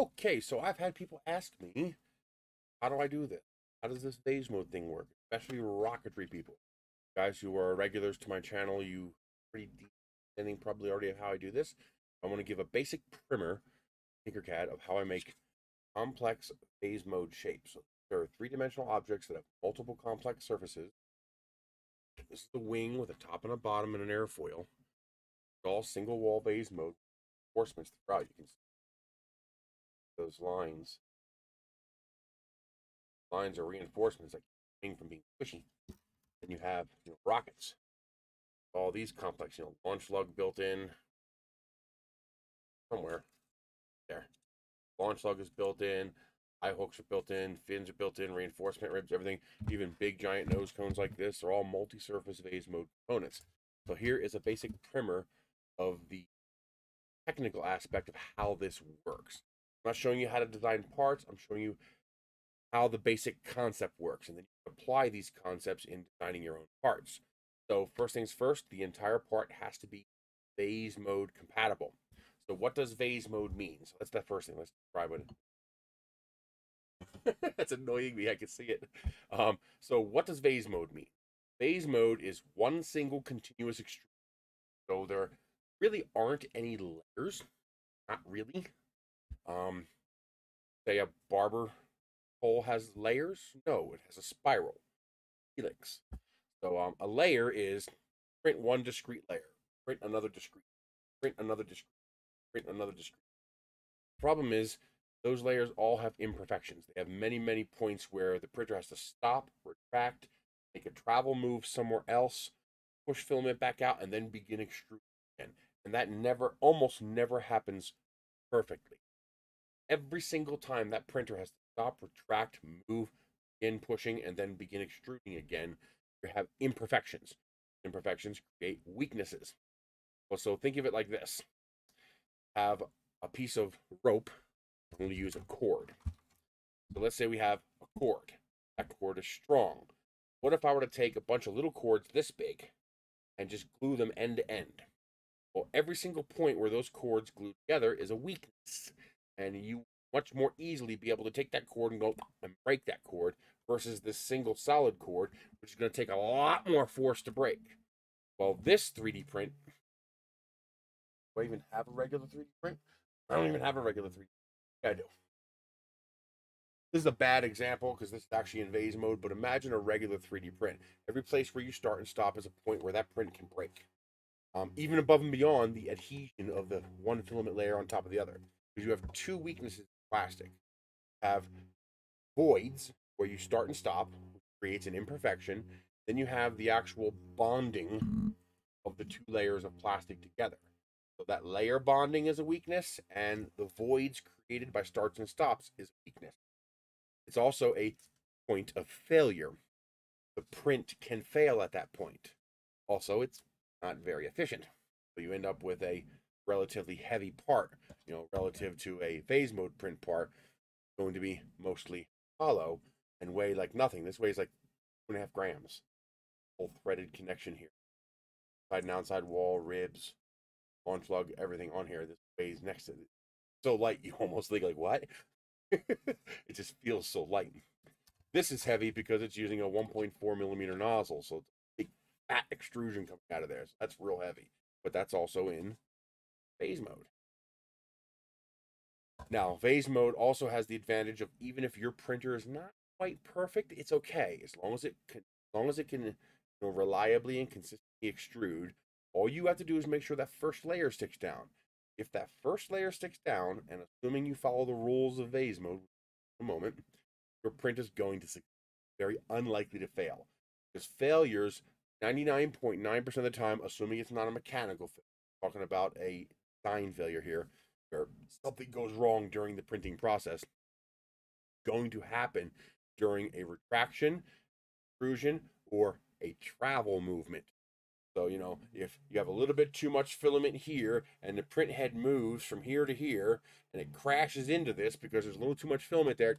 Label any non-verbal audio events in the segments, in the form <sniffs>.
Okay, so I've had people ask me, how do I do this? How does this vase mode thing work? Especially rocketry people. Guys who are regulars to my channel, you pretty deep understanding probably already of how I do this. I want to give a basic primer, Tinkercad, of how I make complex vase mode shapes. So there are three-dimensional objects that have multiple complex surfaces. This is the wing with a top and a bottom and an airfoil. It's all single wall vase mode. Reinforcements throughout. You can see those lines. Lines are reinforcements that keep from being squishy. Then you have know, rockets. All these complex, you know, launch lug built in somewhere. There. Launch lug is built in. Eye hooks are built in. Fins are built in. Reinforcement ribs, everything. Even big giant nose cones like this are all multi-surface vase mode components. So here is a basic primer of the technical aspect of how this works. I'm not showing you how to design parts. I'm showing you how the basic concept works. And then you apply these concepts in designing your own parts. So first things first, the entire part has to be vase mode compatible. So what does vase mode mean? So that's the first thing. Let's describe it. <laughs> that's annoying me. I can see it. Um, so what does vase mode mean? Vase mode is one single continuous extrusion. So there really aren't any layers. Not really. Um, say a barber pole has layers? No, it has a spiral, helix. So um, a layer is print one discrete layer, print another discrete, print another discrete, print another discrete. Problem is, those layers all have imperfections. They have many, many points where the printer has to stop, retract, make a travel move somewhere else, push filament back out, and then begin extruding again. And that never, almost never happens perfectly every single time that printer has to stop, retract, move, begin pushing, and then begin extruding again, you have imperfections. Imperfections create weaknesses. Well, so think of it like this. Have a piece of rope. I'm going to use a cord. So let's say we have a cord. That cord is strong. What if I were to take a bunch of little cords this big and just glue them end to end? Well, every single point where those cords glue together is a weakness and you much more easily be able to take that cord and go and break that cord versus this single solid cord, which is going to take a lot more force to break. Well, this 3D print, do I even have a regular 3D print? I don't even have a regular 3D. Yeah, I do. This is a bad example because this is actually in vase mode, but imagine a regular 3D print. Every place where you start and stop is a point where that print can break. Um, even above and beyond the adhesion of the one filament layer on top of the other because you have two weaknesses in plastic. You have voids where you start and stop, which creates an imperfection. Then you have the actual bonding mm-hmm. of the two layers of plastic together. So that layer bonding is a weakness, and the voids created by starts and stops is a weakness. It's also a point of failure. The print can fail at that point. Also, it's not very efficient. So you end up with a relatively heavy part, you know, relative to a vase mode print part, going to be mostly hollow and weigh like nothing. This weighs like two and a half grams. Full threaded connection here. Side and outside wall, ribs, launch lug, everything on here. This weighs next to it. So light, <laughs> you almost think like, what? <laughs> it just feels so light. This is heavy because it's using a 1.4 millimeter nozzle, so big fat extrusion coming out of there. So that's real heavy. But that's also in vase mode. Now, vase mode also has the advantage of even if your printer is not quite perfect, it's okay as long as it can, as long as it can you know, reliably and consistently extrude. All you have to do is make sure that first layer sticks down. If that first layer sticks down, and assuming you follow the rules of vase mode, a moment, your print is going to succeed. Very unlikely to fail because failures 99.9% .9 of the time, assuming it's not a mechanical failure, talking about a design failure here, where something goes wrong during the printing process, going to happen during a retraction, extrusion, or a travel movement. So, you know, if you have a little bit too much filament here and the print head moves from here to here and it crashes into this because there's a little too much filament there,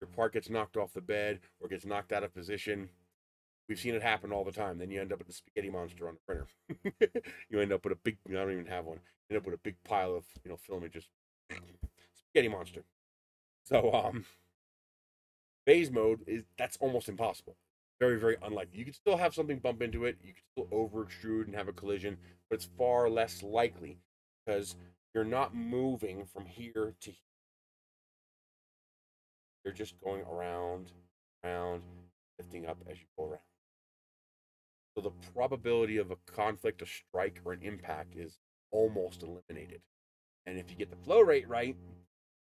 your part gets knocked off the bed or gets knocked out of position. We've seen it happen all the time. Then you end up with a spaghetti monster on the printer. <laughs> you end up with a big, I don't even have one, you end up with a big pile of, you know, filament just <sniffs> spaghetti monster. So um, vase mode is that's almost impossible. Very very unlikely. You could still have something bump into it. You could still over extrude and have a collision, but it's far less likely because you're not moving from here to here. You're just going around, around, lifting up as you go around. So the probability of a conflict, a strike, or an impact is almost eliminated. And if you get the flow rate right,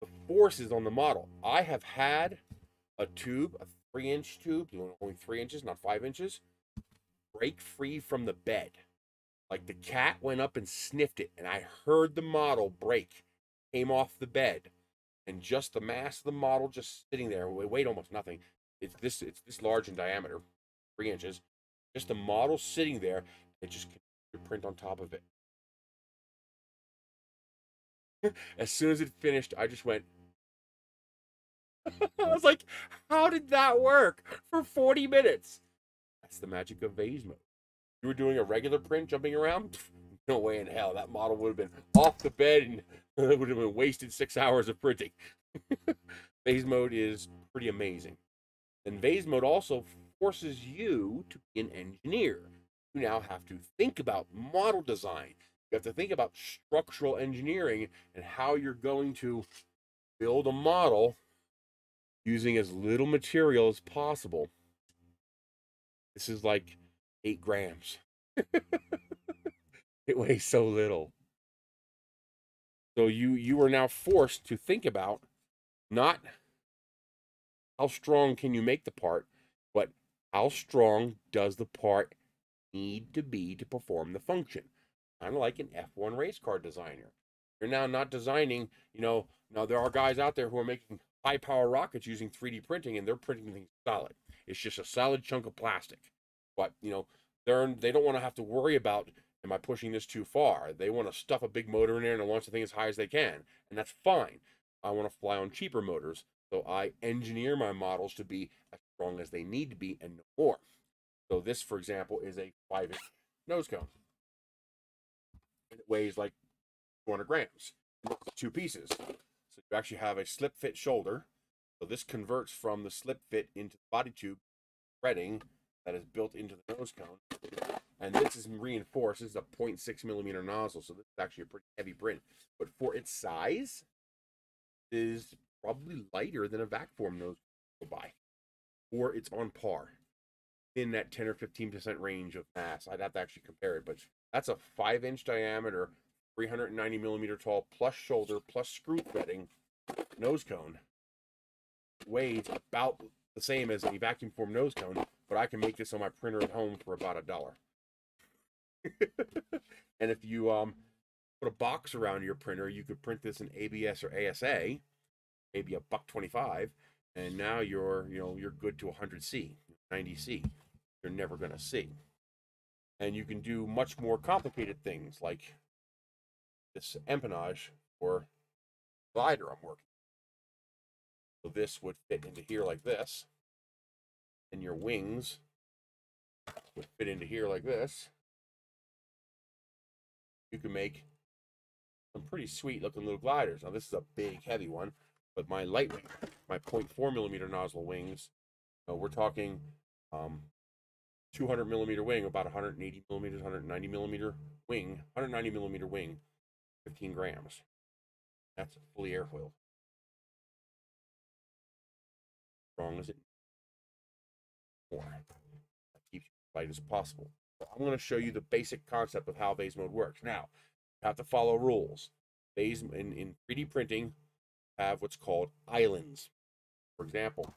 the force is on the model. I have had a tube, a three inch tube, only three inches, not five inches, break free from the bed. Like the cat went up and sniffed it, and I heard the model break, came off the bed, and just the mass of the model just sitting there, weighed almost nothing. It's this, it's this large in diameter, three inches, just a model sitting there, it just print on top of it. <laughs> as soon as it finished, I just went. <laughs> I was like, how did that work for 40 minutes? That's the magic of vase mode. You were doing a regular print jumping around? <laughs> No way in hell. That model would have been off the bed and it would have been wasted six hours of printing. vase mode is pretty amazing. And vase mode also forces you to be an engineer. You now have to think about model design. You have to think about structural engineering and how you're going to build a model using as little material as possible. This is like eight grams. <laughs> it weighs so little. So you you are now forced to think about not how strong can you make the part, how strong does the part need to be to perform the function? Kind of like an F1 race car designer. You're now not designing, you know, now there are guys out there who are making high power rockets using 3D printing and they're printing things solid. It's just a solid chunk of plastic. But, you know, they're they don't want to have to worry about am I pushing this too far? They want to stuff a big motor in there and launch the thing as high as they can. And that's fine. I want to fly on cheaper motors. So I engineer my models to be as strong as they need to be and no more. So this, for example, is a five inch nose cone. And it weighs like 200 grams. Two pieces. So you actually have a slip fit shoulder. So this converts from the slip fit into the body tube threading that is built into the nose cone. And this is reinforced. This is a 0.6 millimeter nozzle. So this is actually a pretty heavy print. But for its size, is probably lighter than a vac form nose will buy or it's on par in that 10 or 15% range of mass. I'd have to actually compare it, but that's a five inch diameter, 390 millimeter tall, plus shoulder, plus screw threading nose cone. Weighs about the same as a vacuum form nose cone, but I can make this on my printer at home for about a dollar. <laughs> and if you um put a box around your printer, you could print this in ABS or ASA, maybe a buck 25, and now you're you know you're good to 100c 90c you're never going to see and you can do much more complicated things like this empennage or glider i'm working so this would fit into here like this. And your wings would fit into here like this. You can make some pretty sweet looking little gliders. Now this is a big heavy one but my lightweight, my 0.4 millimeter nozzle wings, uh, we're talking um, 200 millimeter wing, about 180 millimeters, 190 millimeter wing, 190 millimeter wing, 15 grams. That's fully airfoiled. Strong as it more. That keeps you as light as possible. So I'm going to show you the basic concept of how vase mode works. Now, you have to follow rules. Vase in, in 3D printing, have what's called islands. For example,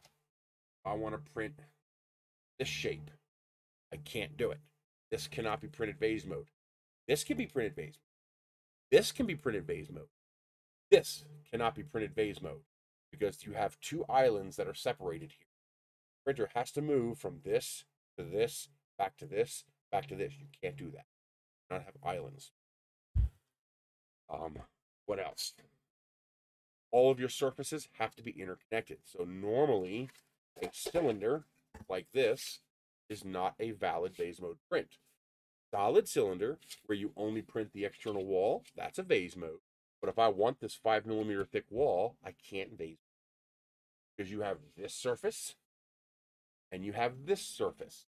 I want to print this shape. I can't do it. This cannot be printed vase mode. This can be printed vase mode. This can be printed vase mode. This cannot be printed vase mode because you have two islands that are separated here. The printer has to move from this to this, back to this, back to this. You can't do that. You not have islands. Um, what else? All of your surfaces have to be interconnected. So normally a cylinder like this is not a valid vase mode print. Solid cylinder, where you only print the external wall, that's a vase mode. But if I want this five millimeter thick wall, I can't vase because you have this surface and you have this surface.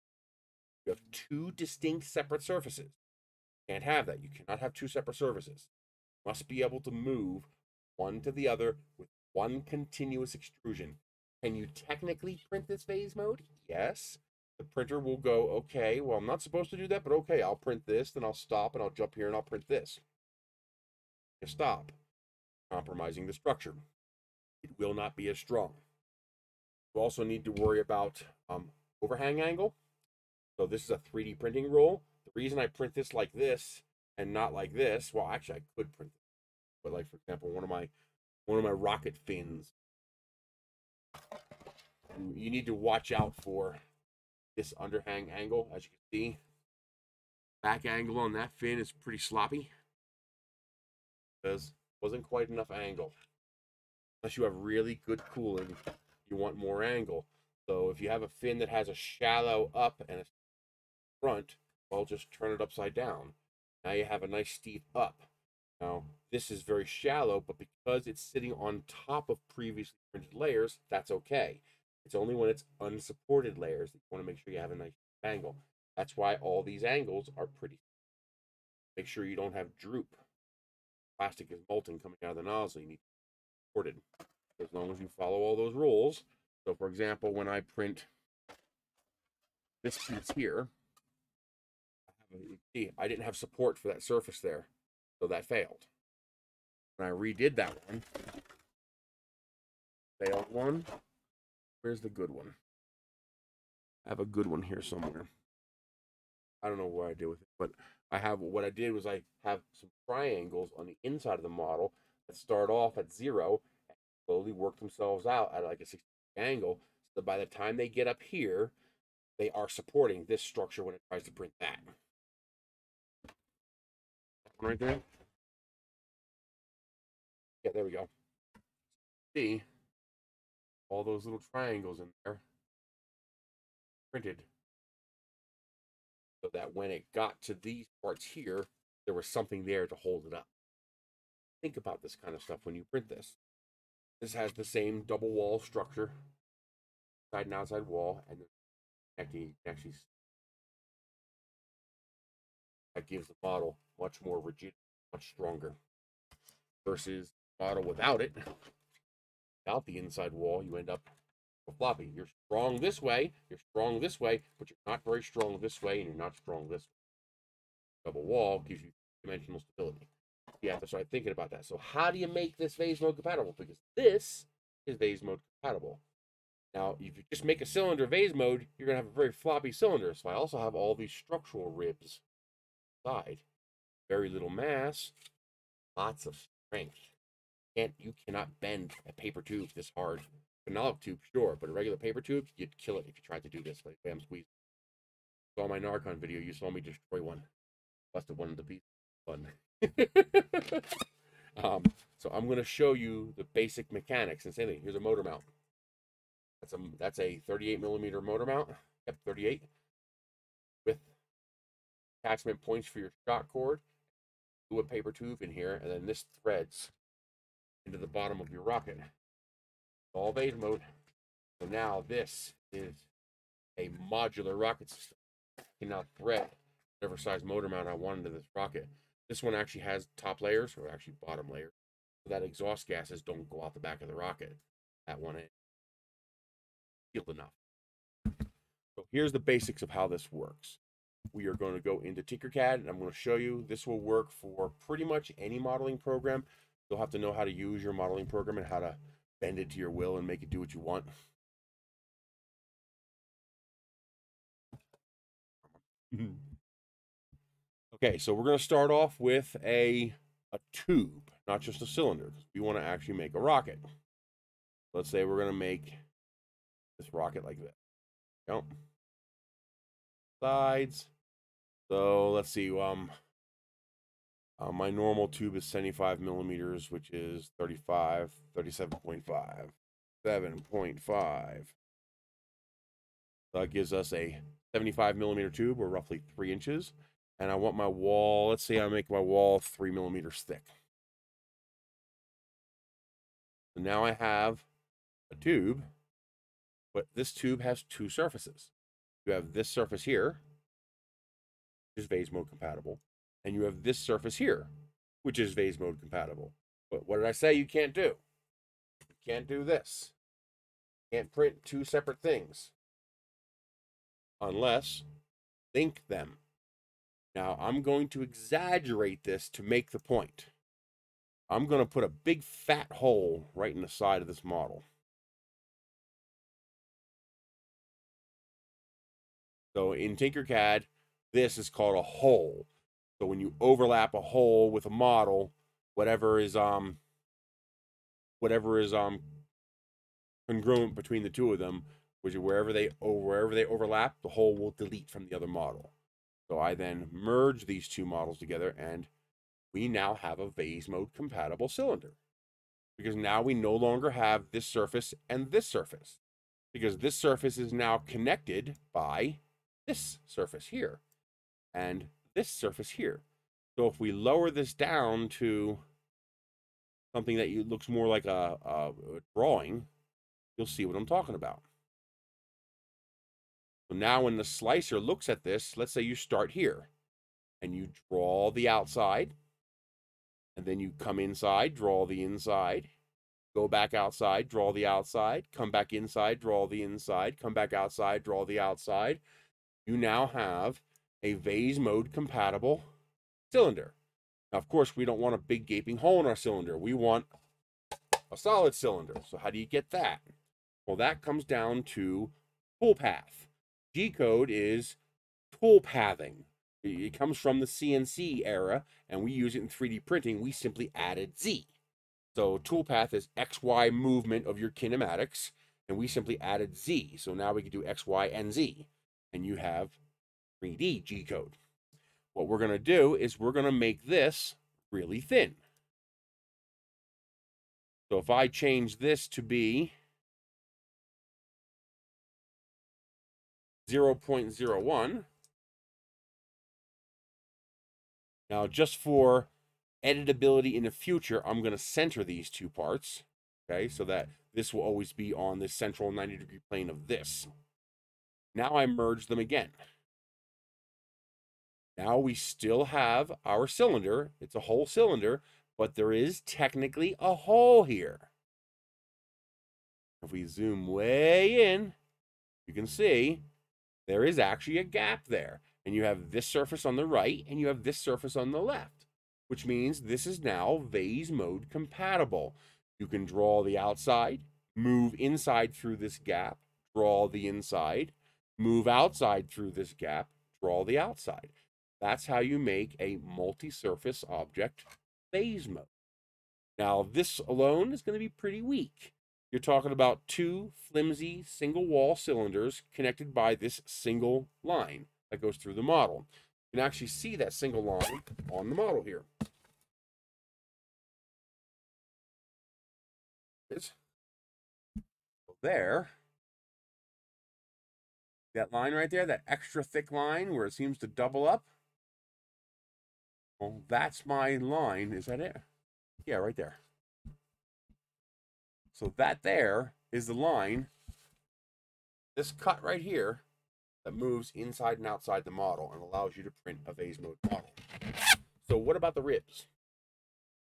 You have two distinct separate surfaces. Can't have that. You cannot have two separate surfaces. Must be able to move one to the other with one continuous extrusion. Can you technically print this vase mode? Yes. The printer will go, okay, well, I'm not supposed to do that, but okay, I'll print this, then I'll stop and I'll jump here and I'll print this. You stop, compromising the structure. It will not be as strong. You also need to worry about um, overhang angle. So this is a 3D printing rule. The reason I print this like this and not like this, well, actually I could print this, but like for example, one of my one of my rocket fins. You need to watch out for this underhang angle, as you can see. Back angle on that fin is pretty sloppy because wasn't quite enough angle. Unless you have really good cooling, you want more angle. So if you have a fin that has a shallow up and a front, well, just turn it upside down. Now you have a nice steep up. Now, this is very shallow, but because it's sitting on top of previously printed layers, that's okay. It's only when it's unsupported layers that you want to make sure you have a nice angle. That's why all these angles are pretty. Make sure you don't have droop. Plastic is molten coming out of the nozzle. You need to support it. As long as you follow all those rules. So, for example, when I print this piece here, see, I didn't have support for that surface there, so that failed. When I redid that one, failed one, Where's the good one? I have a good one here somewhere. I don't know what I did with it, but I have what I did was I have some triangles on the inside of the model that start off at zero and slowly work themselves out at like a 60 angle. So by the time they get up here, they are supporting this structure when it tries to print that. Right there. Yeah, there we go. See, all those little triangles in there printed so that when it got to these parts here, there was something there to hold it up. Think about this kind of stuff when you print this. This has the same double wall structure, side and outside wall, and actually, actually that gives the model much more rigid, much stronger, versus model without it without the inside wall, you end up floppy. You're strong this way, you're strong this way, but you're not very strong this way, and you're not strong this way. Double wall gives you dimensional stability. You have to start thinking about that. So how do you make this vase mode compatible? Because this is vase mode compatible. Now, if you just make a cylinder vase mode, you're going to have a very floppy cylinder. So I also have all these structural ribs side. Very little mass, lots of strength can't you cannot bend a paper tube this hard. Phenolic tube, sure, but a regular paper tube, you'd kill it if you tried to do this. Like bam squeeze. Saw my Narcon video, you saw me destroy one. Busted one of the pieces. Fun. <laughs> um, so I'm gonna show you the basic mechanics and same thing. Here's a motor mount. That's a that's a 38 millimeter motor mount. Yep, 38 with attachment points for your shock cord. Do a paper tube in here, and then this threads into the bottom of your rocket. All vase mode. So now this is a modular rocket system. I can now thread whatever size motor mount I want into this rocket. This one actually has top layers, or actually bottom layers, so that exhaust gases don't go out the back of the rocket That one end. Sealed enough. So here's the basics of how this works. We are going to go into Tinkercad, and I'm going to show you. This will work for pretty much any modeling program. You'll have to know how to use your modeling program and how to bend it to your will and make it do what you want. okay, so we're going to start off with a, a tube, not just a cylinder. We want to actually make a rocket. Let's say we're going to make this rocket like this. Yep. Sides. So let's see. Um, uh, my normal tube is 75 millimeters, which is 35, 37.5, 7.5. That gives us a 75 millimeter tube, or roughly three inches. And I want my wall, let's say I make my wall three millimeters thick. So now I have a tube, but this tube has two surfaces. You have this surface here, which is vase mode compatible, and you have this surface here, which is vase mode compatible. But what did I say you can't do? You can't do this. You can't print two separate things unless link them. Now, I'm going to exaggerate this to make the point. I'm going to put a big fat hole right in the side of this model. So in Tinkercad, this is called a hole. So when you overlap a hole with a model, whatever is um whatever is um congruent between the two of them, which is wherever they wherever they overlap, the hole will delete from the other model. So I then merge these two models together and we now have a vase mode compatible cylinder. Because now we no longer have this surface and this surface. Because this surface is now connected by this surface here and this surface here. So if we lower this down to something that looks more like a, a, drawing, you'll see what I'm talking about. So now when the slicer looks at this, let's say you start here and you draw the outside and then you come inside, draw the inside, go back outside, draw the outside, come back inside, draw the inside, come back outside, draw the outside. You now have a vase mode compatible cylinder. Now, of course, we don't want a big gaping hole in our cylinder. We want a solid cylinder. So how do you get that? Well, that comes down to toolpath. G code is toolpathing. It comes from the CNC era, and we use it in 3D printing. We simply added Z. So toolpath is XY movement of your kinematics, and we simply added Z. So now we can do X, Y, and Z. And you have 3D G code. What we're going to do is we're going to make this really thin. So if I change this to be 0.01, now just for editability in the future, I'm going to center these two parts, okay, so that this will always be on the central 90 degree plane of this. Now I merge them again. Now we still have our cylinder. It's a whole cylinder, but there is technically a hole here. If we zoom way in, you can see there is actually a gap there. And you have this surface on the right and you have this surface on the left, which means this is now vase mode compatible. You can draw the outside, move inside through this gap, draw the inside, move outside through this gap, draw the outside. That's how you make a multi-surface object vase mode. Now, this alone is going to be pretty weak. You're talking about two flimsy single wall cylinders connected by this single line that goes through the model. You can actually see that single line on the model here. It's there. That line right there, that extra thick line where it seems to double up, well, that's my line. Is that it? Yeah, right there. So that there is the line, this cut right here, that moves inside and outside the model and allows you to print a vase mode model. So what about the ribs?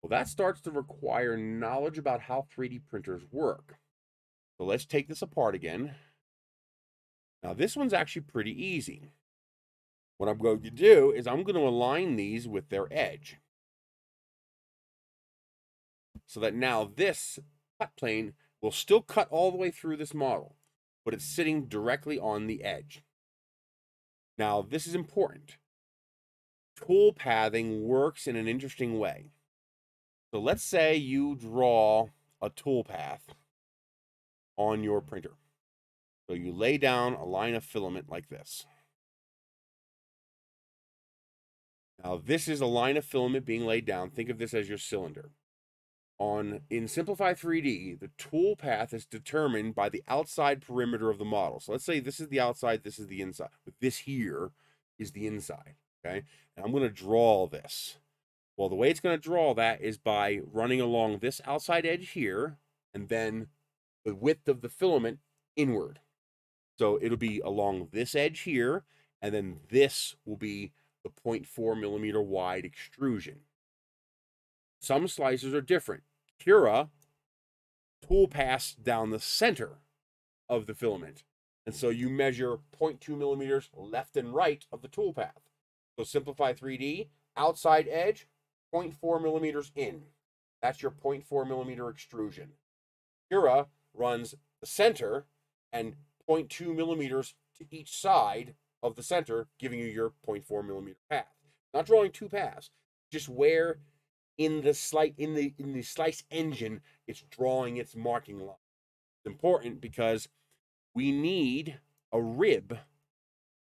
Well, that starts to require knowledge about how 3D printers work. So let's take this apart again. Now this one's actually pretty easy. What I'm going to do is I'm going to align these with their edge. So that now this cut plane will still cut all the way through this model, but it's sitting directly on the edge. Now, this is important. Tool pathing works in an interesting way. So let's say you draw a tool path on your printer. So you lay down a line of filament like this. Now, this is a line of filament being laid down. Think of this as your cylinder. On in Simplify 3D, the tool path is determined by the outside perimeter of the model. So let's say this is the outside, this is the inside. But this here is the inside, okay? And I'm going to draw this. Well, the way it's going to draw that is by running along this outside edge here and then the width of the filament inward. So it'll be along this edge here, and then this will be the 0.4 millimeter wide extrusion. Some slicers are different. Cura tool pass down the center of the filament. And so you measure 0.2 millimeters left and right of the tool path. So Simplify 3D, outside edge, 0.4 millimeters in. That's your 0.4 millimeter extrusion. Cura runs the center and 0.2 millimeters to each side of the center, giving you your 0.4 millimeter path. Not drawing two paths, just where in the slight in the in the slice engine it's drawing its marking line. It's important because we need a rib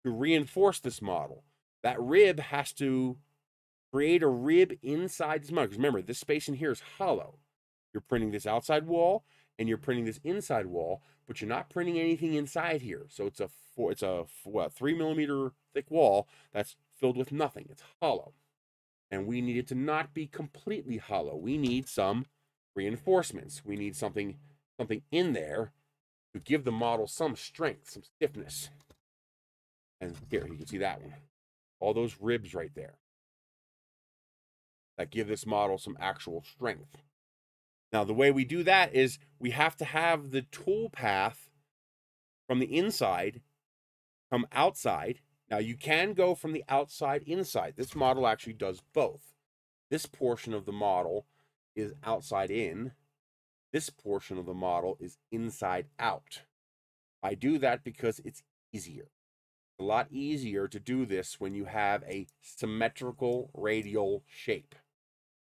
to reinforce this model. That rib has to create a rib inside this model. Because remember, this space in here is hollow. You're printing this outside wall and you're printing this inside wall, but you're not printing anything inside here. So it's a four, it's a what three millimeter thick wall that's filled with nothing. It's hollow, and we need it to not be completely hollow. We need some reinforcements. We need something something in there to give the model some strength, some stiffness. And here you can see that one, all those ribs right there that give this model some actual strength. Now, the way we do that is we have to have the tool path from the inside come outside. Now, you can go from the outside inside. This model actually does both. This portion of the model is outside in. This portion of the model is inside out. I do that because it's easier. It's a lot easier to do this when you have a symmetrical radial shape.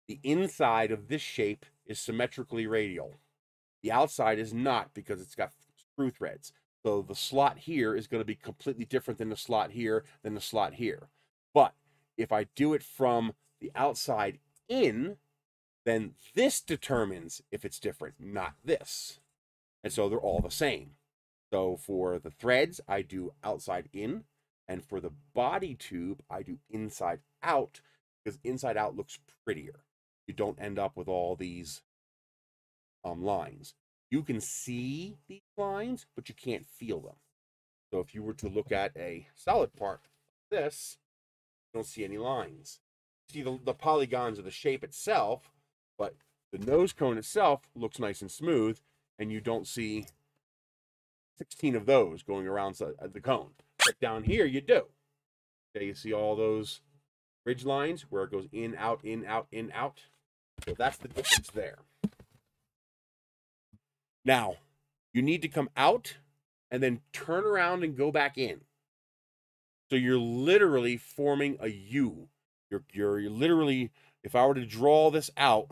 The inside of this shape is symmetrically radial. The outside is not because it's got screw threads. So the slot here is going to be completely different than the slot here than the slot here. But if I do it from the outside in, then this determines if it's different, not this. And so they're all the same. So for the threads, I do outside in. And for the body tube, I do inside out because inside out looks prettier you don't end up with all these um, lines. You can see these lines, but you can't feel them. So if you were to look at a solid part like this, you don't see any lines. You see the, the polygons of the shape itself, but the nose cone itself looks nice and smooth, and you don't see 16 of those going around the cone. But down here, you do. Okay, you see all those ridge lines where it goes in, out, in, out, in, out. So that's the difference there. Now, you need to come out and then turn around and go back in. So you're literally forming a U. You're, you're, you're literally, if I were to draw this out,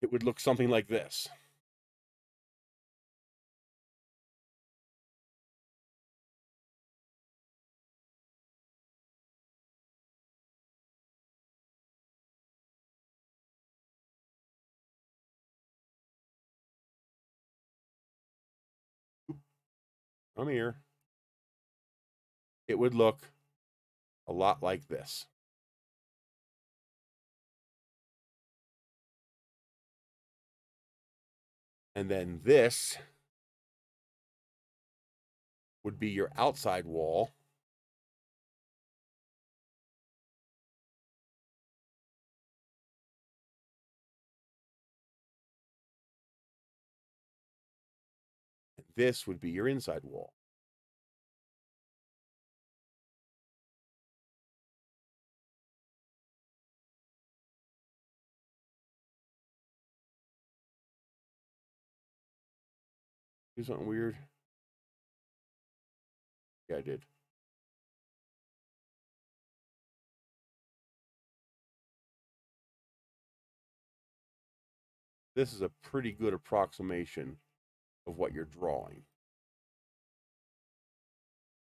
it would look something like this. Come here. It would look a lot like this. And then this would be your outside wall. This would be your inside wall. Do something weird? Yeah, I did. This is a pretty good approximation of what you're drawing.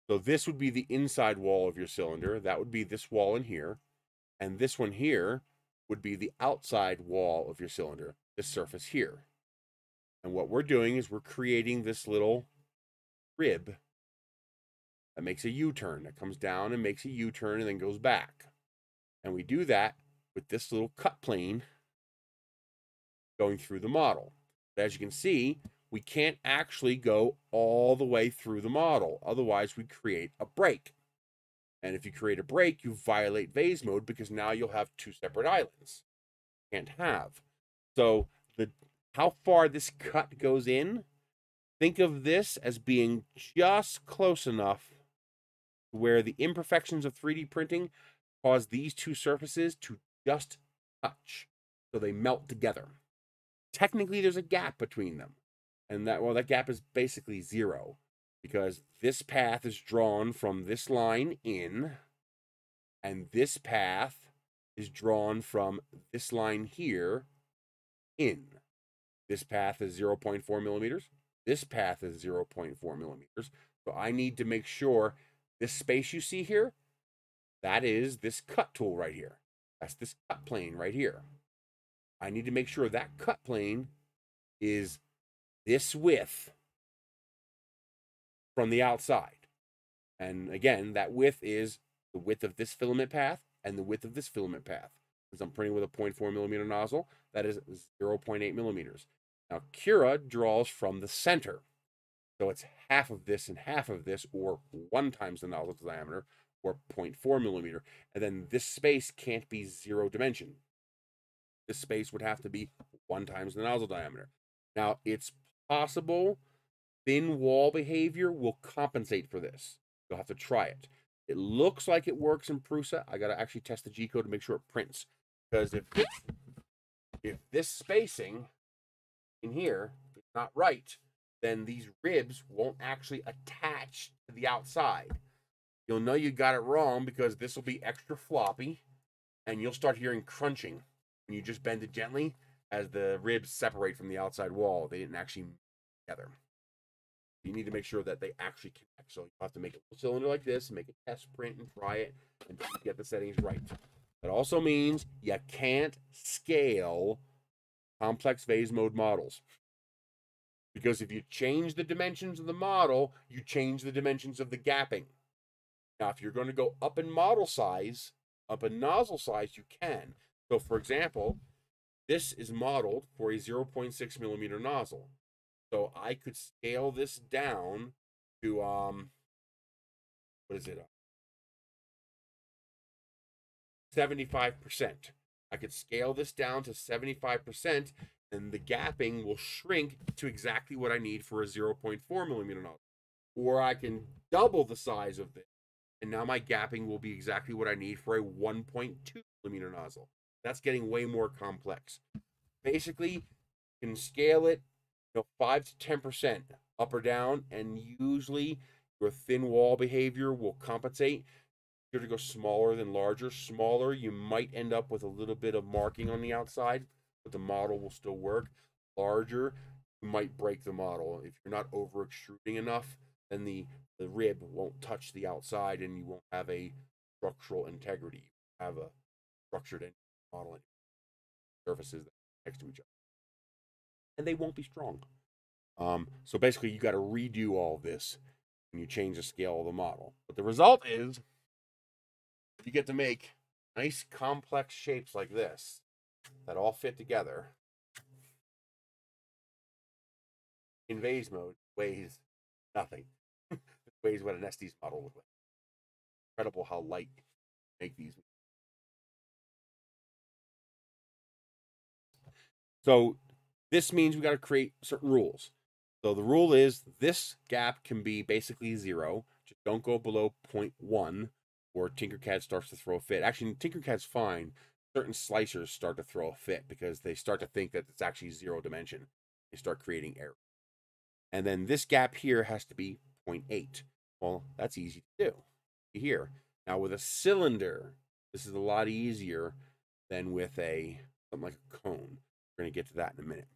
So this would be the inside wall of your cylinder. That would be this wall in here. And this one here would be the outside wall of your cylinder, this surface here. And what we're doing is we're creating this little rib that makes a U-turn, that comes down and makes a U-turn and then goes back. And we do that with this little cut plane going through the model. But as you can see, we can't actually go all the way through the model. Otherwise, we create a break. And if you create a break, you violate vase mode because now you'll have two separate islands. Can't have. So the how far this cut goes in, think of this as being just close enough where the imperfections of 3D printing cause these two surfaces to just touch. So they melt together. Technically, there's a gap between them. And that, well, that gap is basically zero because this path is drawn from this line in, and this path is drawn from this line here in. This path is 0.4 millimeters. This path is 0.4 millimeters. So I need to make sure this space you see here, that is this cut tool right here. That's this cut plane right here. I need to make sure that cut plane is this width from the outside. And again, that width is the width of this filament path and the width of this filament path. Because I'm printing with a 0.4 millimeter nozzle, that is 0.8 millimeters. Now, Cura draws from the center. So it's half of this and half of this, or one times the nozzle diameter, or 0.4 millimeter. And then this space can't be zero dimension. This space would have to be one times the nozzle diameter. Now, it's possible thin wall behavior will compensate for this. You'll have to try it. It looks like it works in Prusa. I got to actually test the G code to make sure it prints. Because if this, if this spacing in here is not right, then these ribs won't actually attach to the outside. You'll know you got it wrong because this will be extra floppy and you'll start hearing crunching when you just bend it gently as the ribs separate from the outside wall. They didn't actually together. You need to make sure that they actually connect. So you have to make a cylinder like this, make a test print and try it and get the settings right. That also means you can't scale complex vase mode models. Because if you change the dimensions of the model, you change the dimensions of the gapping. Now, if you're going to go up in model size, up in nozzle size, you can. So, for example, this is modeled for a 0.6 millimeter nozzle. So I could scale this down to, um, what is it? 75%. I could scale this down to 75%, and the gapping will shrink to exactly what I need for a 0.4 millimeter nozzle. Or I can double the size of this, and now my gapping will be exactly what I need for a 1.2 millimeter nozzle. That's getting way more complex. Basically, you can scale it, you know, five to ten percent up or down, and usually your thin wall behavior will compensate. You're to go smaller than larger. Smaller, you might end up with a little bit of marking on the outside, but the model will still work. Larger, you might break the model. If you're not over extruding enough, then the, the rib won't touch the outside and you won't have a structural integrity. You have a structured model surfaces next to each other. And they won't be strong. Um, so basically, you got to redo all this when you change the scale of the model. But the result is you get to make nice complex shapes like this that all fit together. In vase mode, weighs nothing. <laughs> weighs what an Estes model would weigh. Incredible how light make these. So this means we got to create certain rules. So the rule is this gap can be basically zero. Just don't go below 0.1 or Tinkercad starts to throw a fit. Actually, Tinkercad's fine. Certain slicers start to throw a fit because they start to think that it's actually zero dimension. They start creating error. And then this gap here has to be 0.8. Well, that's easy to do here. Now with a cylinder, this is a lot easier than with a something like a cone. We're going to get to that in a minute.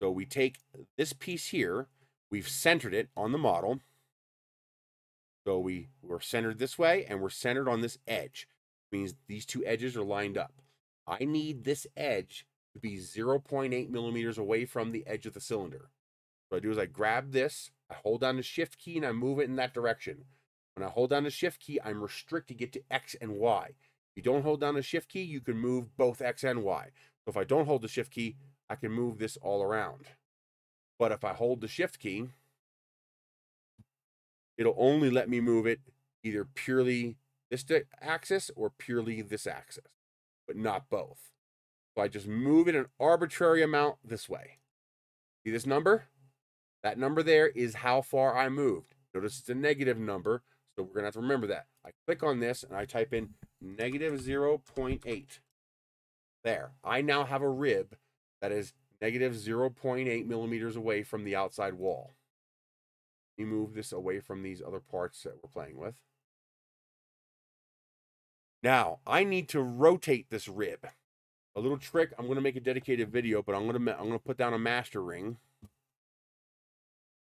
So we take this piece here, we've centered it on the model. So we, we're centered this way and we're centered on this edge. It means these two edges are lined up. I need this edge to be 0.8 millimeters away from the edge of the cylinder. What I do is I grab this, I hold down the shift key and I move it in that direction. When I hold down the shift key, I'm restricted it to X and Y. If you don't hold down the shift key, you can move both X and Y. So if I don't hold the shift key, I can move this all around. But if I hold the shift key, it'll only let me move it either purely this axis or purely this axis, but not both. So I just move it an arbitrary amount this way. See this number? That number there is how far I moved. Notice it's a negative number, so we're going to have to remember that. I click on this and I type in negative 0.8. There. I now have a rib that is negative 0.8 millimeters away from the outside wall. Let me move this away from these other parts that we're playing with. Now, I need to rotate this rib. A little trick, I'm going to make a dedicated video, but I'm going to I'm going to put down a master ring.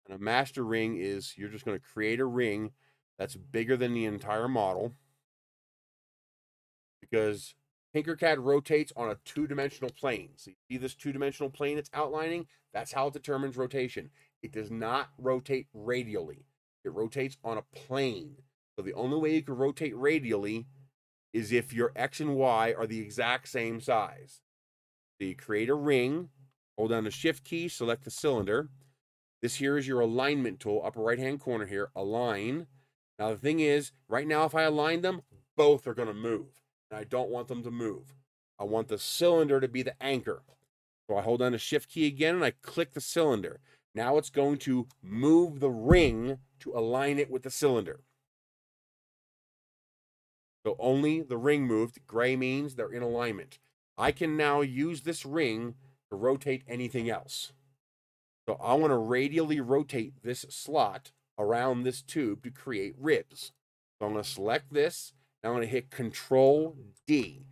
And a master ring is you're just going to create a ring that's bigger than the entire model. Because Tinkercad rotates on a two-dimensional plane. So you see this two-dimensional plane it's outlining? That's how it determines rotation. It does not rotate radially. It rotates on a plane. So the only way you can rotate radially is if your X and Y are the exact same size. So you create a ring, hold down the shift key, select the cylinder. This here is your alignment tool, upper right hand corner here, align. Now the thing is, right now if I align them, both are going to move. And I don't want them to move. I want the cylinder to be the anchor. So I hold down the shift key again and I click the cylinder. Now it's going to move the ring to align it with the cylinder. So only the ring moved. Gray means they're in alignment. I can now use this ring to rotate anything else. So I want to radially rotate this slot around this tube to create ribs. So I'm going to select this. I'm going to hit Control D.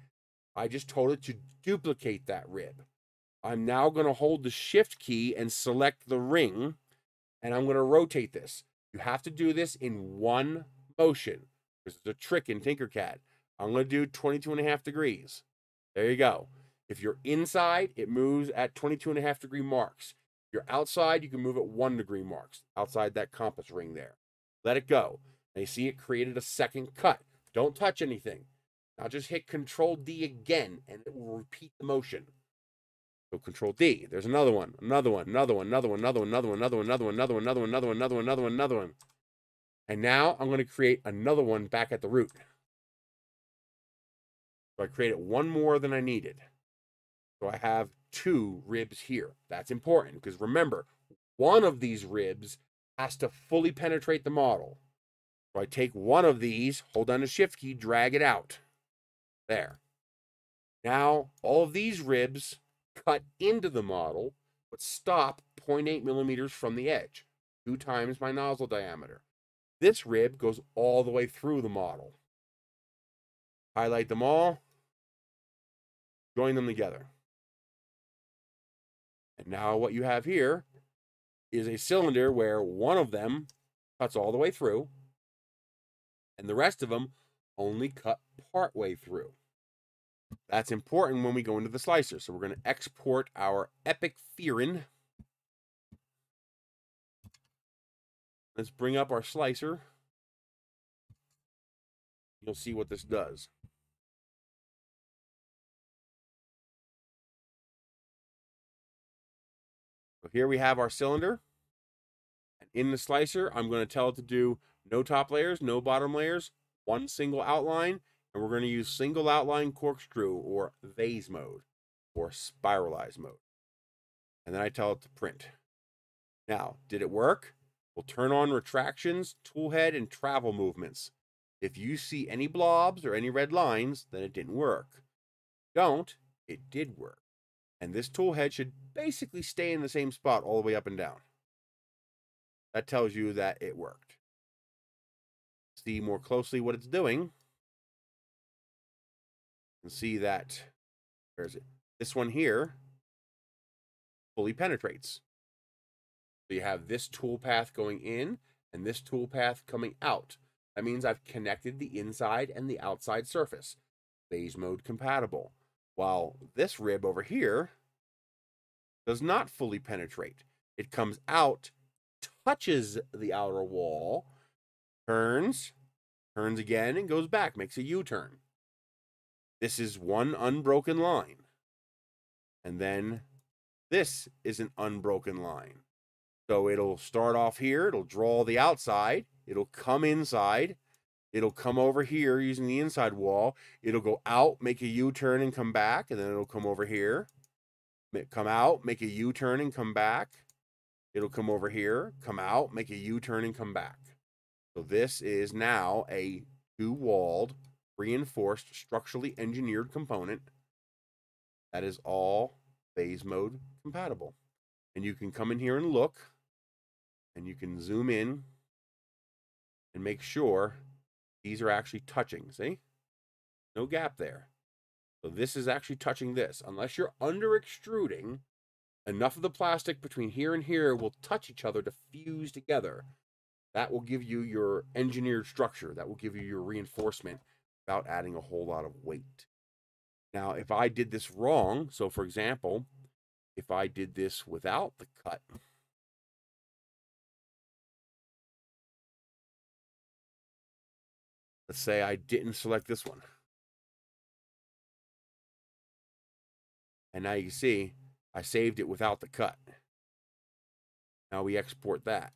I just told it to duplicate that rib. I'm now going to hold the Shift key and select the ring, and I'm going to rotate this. You have to do this in one motion. This is a trick in Tinkercad. I'm going to do 22 and a half degrees. There you go. If you're inside, it moves at 22 and a half degree marks. If you're outside, you can move at one degree marks outside that compass ring there. Let it go. Now you see it created a second cut. Don't touch anything. Now just hit Control D again and it will repeat the motion. So Control D. There's another one, another one, another one, another one, another one, another one, another one, another one, another one, another one, another one, another one, another one, another one. And now I'm going to create another one back at the root. So I created one more than I needed. So I have two ribs here. That's important because remember, one of these ribs has to fully penetrate the model. So I take one of these, hold down the shift key, drag it out. There. Now, all of these ribs cut into the model, but stop 0.8 millimeters from the edge, two times my nozzle diameter. This rib goes all the way through the model. Highlight them all, join them together. And now what you have here is a cylinder where one of them cuts all the way through, and the rest of them only cut part way through. That's important when we go into the slicer. So we're going to export our Epic Theron Let's bring up our slicer. You'll see what this does. So here we have our cylinder. And in the slicer, I'm going to tell it to do no top layers, no bottom layers, one single outline, and we're going to use single outline corkscrew or vase mode or spiralize mode. And then I tell it to print. Now, did it work? We'll turn on retractions, toolhead, and travel movements. If you see any blobs or any red lines, then it didn't work. Don't, it did work. And this toolhead should basically stay in the same spot all the way up and down. That tells you that it worked. See more closely what it's doing. And see that, where is it? This one here fully penetrates. So you have this tool path going in and this tool path coming out. That means I've connected the inside and the outside surface. Vase mode compatible. While this rib over here does not fully penetrate. It comes out, touches the outer wall, turns, turns again, and goes back, makes a U-turn. This is one unbroken line. And then this is an unbroken line. So it'll start off here, it'll draw the outside, it'll come inside, it'll come over here using the inside wall, it'll go out, make a U-turn and come back, and then it'll come over here, come out, make a U-turn and come back. It'll come over here, come out, make a U-turn and come back. So this is now a two-walled, reinforced, structurally engineered component that is all vase mode compatible. And you can come in here and look, and you can zoom in and make sure these are actually touching. See? No gap there. So this is actually touching this. Unless you're under extruding, enough of the plastic between here and here will touch each other to fuse together. That will give you your engineered structure. That will give you your reinforcement without adding a whole lot of weight. Now, if I did this wrong, so for example, if I did this without the cut, let's say I didn't select this one. And now you see, I saved it without the cut. Now we export that.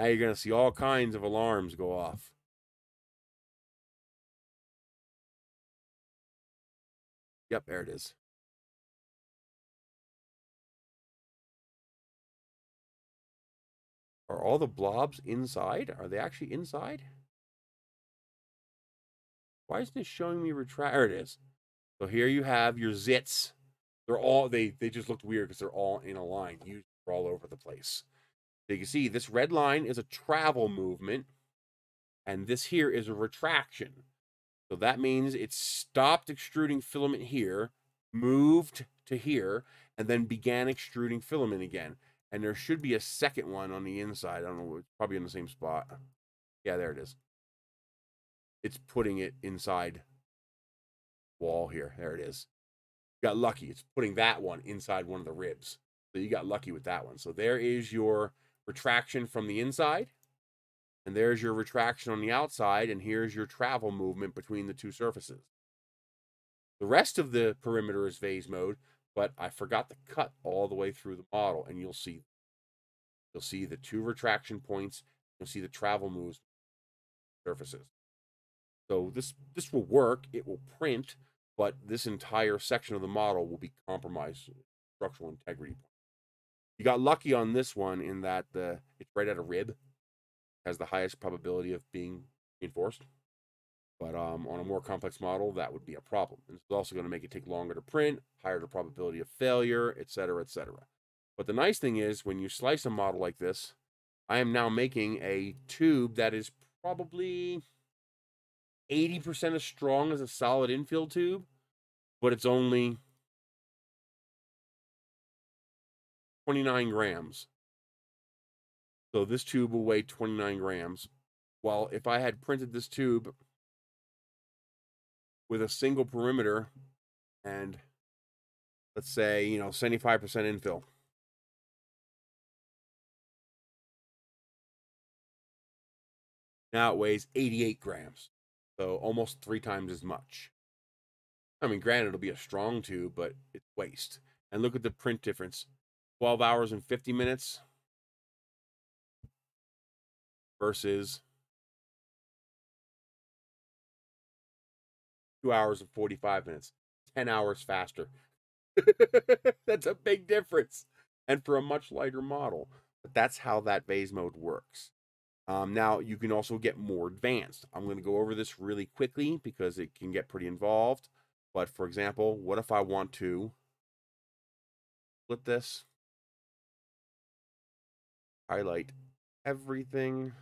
Now you're going to see all kinds of alarms go off. Yep, there it is. Are all the blobs inside? Are they actually inside? Why isn't it showing me retract? There it is. So here you have your zits. They're all, they, they just looked weird because they're all in a line. You are all over the place. So you can see this red line is a travel mm-hmm. movement. And this here is a retraction. So that means it stopped extruding filament here, moved to here, and then began extruding filament again. And there should be a second one on the inside. I don't know, it's probably in the same spot. Yeah, there it is. It's putting it inside wall here. There it is. got lucky. It's putting that one inside one of the ribs. So you got lucky with that one. So there is your retraction from the inside. And there's your retraction on the outside. And here's your travel movement between the two surfaces. The rest of the perimeter is vase mode, but I forgot to cut all the way through the model. And you'll see, you'll see the two retraction points. You'll see the travel moves surfaces. So this, this will work. It will print, but this entire section of the model will be compromised structural integrity. You got lucky on this one in that the it's right at a rib, has the highest probability of being reinforced. But um, on a more complex model, that would be a problem. And it's also going to make it take longer to print, higher the probability of failure, et cetera, et cetera. But the nice thing is when you slice a model like this, I am now making a tube that is probably 80% as strong as a solid infill tube, but it's only 29 grams. So this tube will weigh 29 grams. While if I had printed this tube with a single perimeter and let's say, you know, 75% infill. Now it weighs 88 grams. So almost three times as much. I mean, granted, it'll be a strong tube, but it's waste. And look at the print difference. 12 hours and 50 minutes versus 2 hours and 45 minutes. 10 hours faster. <laughs> that's a big difference. And for a much lighter model. But that's how that vase mode works. Um, now, you can also get more advanced. I'm going to go over this really quickly because it can get pretty involved. But for example, what if I want to split this highlight everything,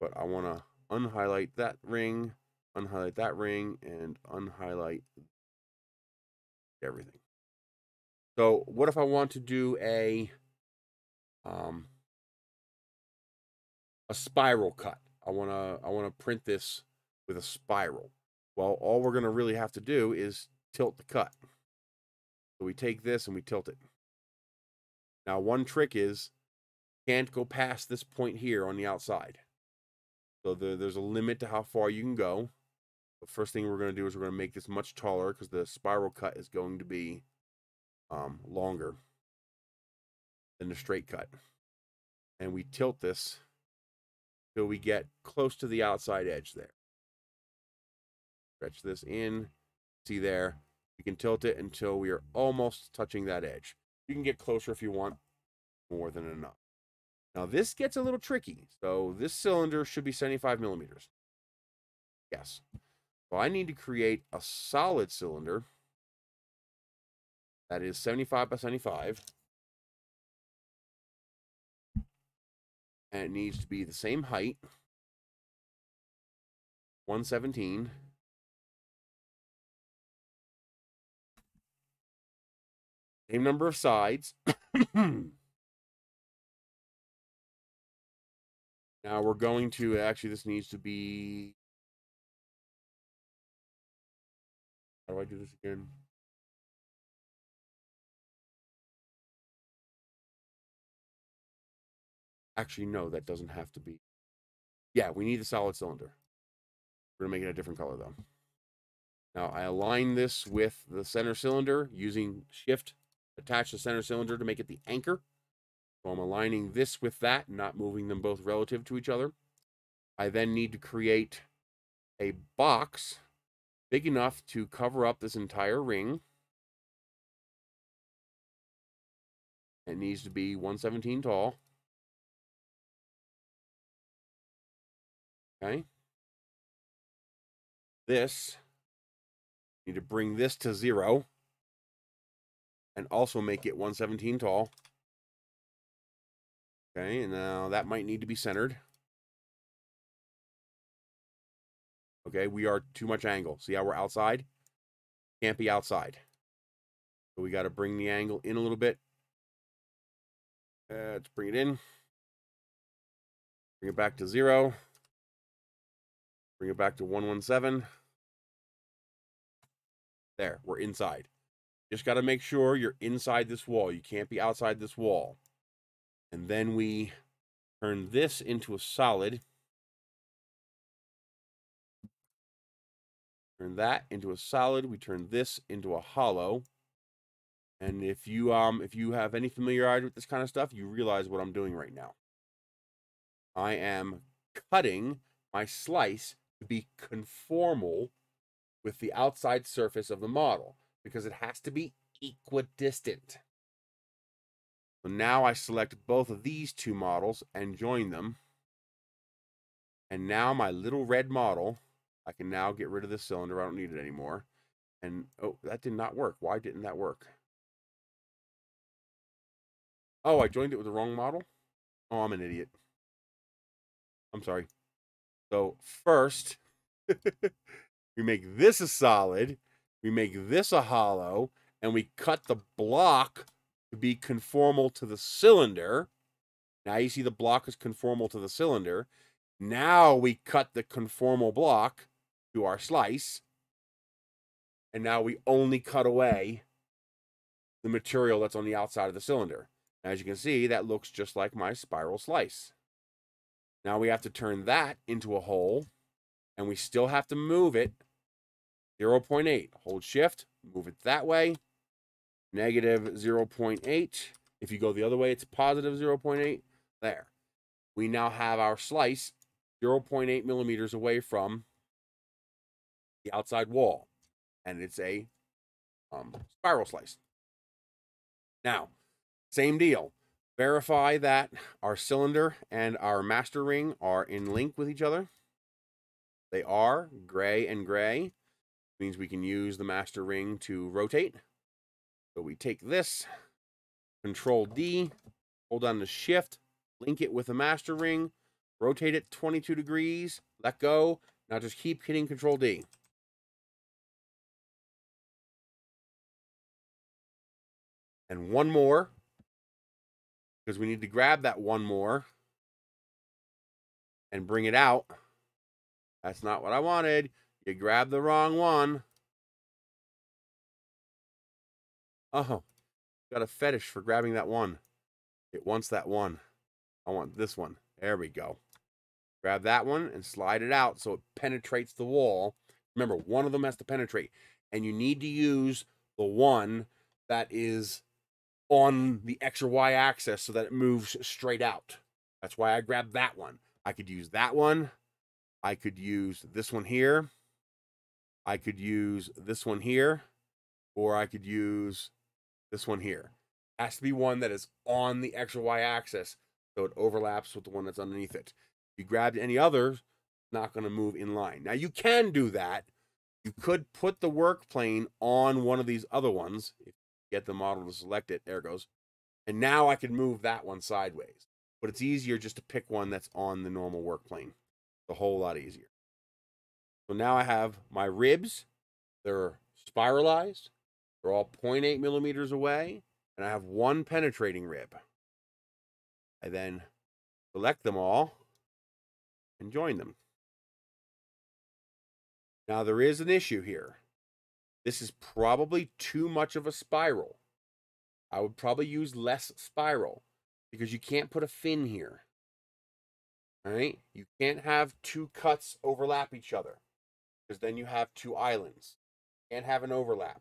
but I want to unhighlight that ring, unhighlight that ring, and unhighlight everything. So what if I want to do a um, a spiral cut? I want to I want to print this with a spiral. Well, all we're going to really have to do is tilt the cut. So we take this and we tilt it. Now, one trick is can't go past this point here on the outside. So the, there's a limit to how far you can go. the first thing we're going to do is we're going to make this much taller because the spiral cut is going to be um, longer than the straight cut. And we tilt this till we get close to the outside edge there. Stretch this in. See there, you can tilt it until we are almost touching that edge. You can get closer if you want more than enough. Now this gets a little tricky. So this cylinder should be 75 millimeters. Yes. So I need to create a solid cylinder that is 75 by 75. And it needs to be the same height. 117. Same number of sides. <coughs> now we're going to, actually this needs to be, how do I do this again? Actually, no, that doesn't have to be. Yeah, we need the solid cylinder. We're going to make it a different color, though. Now, I align this with the center cylinder using shift, attach the center cylinder to make it the anchor. So I'm aligning this with that, not moving them both relative to each other. I then need to create a box big enough to cover up this entire ring. It needs to be 117 tall. Okay. This, need to bring this to zero and also make it 117 tall. Okay, now that might need to be centered. Okay, we are too much angle. See how we're outside? Can't be outside. So we got to bring the angle in a little bit. Uh, let's bring it in. Bring it back to zero. Bring it back to 117. There, we're inside. Just got to make sure you're inside this wall. You can't be outside this wall. And then we turn this into a solid. Turn that into a solid. We turn this into a hollow. And if you um if you have any familiarity with this kind of stuff, you realize what I'm doing right now. I am cutting my slice to be conformal with the outside surface of the model because it has to be equidistant. So now I select both of these two models and join them. And now my little red model, I can now get rid of this cylinder. I don't need it anymore. And oh, that did not work. Why didn't that work? Oh, I joined it with the wrong model? Oh, I'm an idiot. I'm sorry. So first, <laughs> we make this a solid, we make this a hollow, and we cut the block be conformal to the cylinder. Now you see the block is conformal to the cylinder. Now we cut the conformal block to our slice. And now we only cut away the material that's on the outside of the cylinder. As you can see, that looks just like my spiral slice. Now we have to turn that into a hole, and we still have to move it 0.8. Hold shift, move it that way, negative 0.8. If you go the other way, it's positive 0.8. There. We now have our slice 0.8 millimeters away from the outside wall, and it's a um, spiral slice. Now, same deal verify that our cylinder and our master ring are in link with each other. They are gray and gray, means we can use the master ring to rotate. So we take this, control D, hold on the shift, link it with the master ring, rotate it 22 degrees, let go. Now just keep hitting control D. And one more because we need to grab that one more and bring it out. That's not what I wanted. You grabbed the wrong one. Oh, got a fetish for grabbing that one. It wants that one. I want this one. There we go. Grab that one and slide it out so it penetrates the wall. Remember, one of them has to penetrate, and you need to use the one that is on the X or Y axis so that it moves straight out. That's why I grabbed that one. I could use that one. I could use this one here. I could use this one here, or I could use this one here. Has to be one that is on the X or Y axis so it overlaps with the one that's underneath it. If you grabbed any others, it's not going to move in line. Now you can do that. You could put the work plane on one of these other ones. If you get the model to select it, there it goes. And now I can move that one sideways. But it's easier just to pick one that's on the normal work plane. It's a whole lot easier. So now I have my ribs. They're spiralized. They're all 0.8 millimeters away. And I have one penetrating rib. I then select them all and join them. Now, there is an issue here. This is probably too much of a spiral. I would probably use less spiral because you can't put a fin here. All right? You can't have two cuts overlap each other because then you have two islands. Can't have an overlap.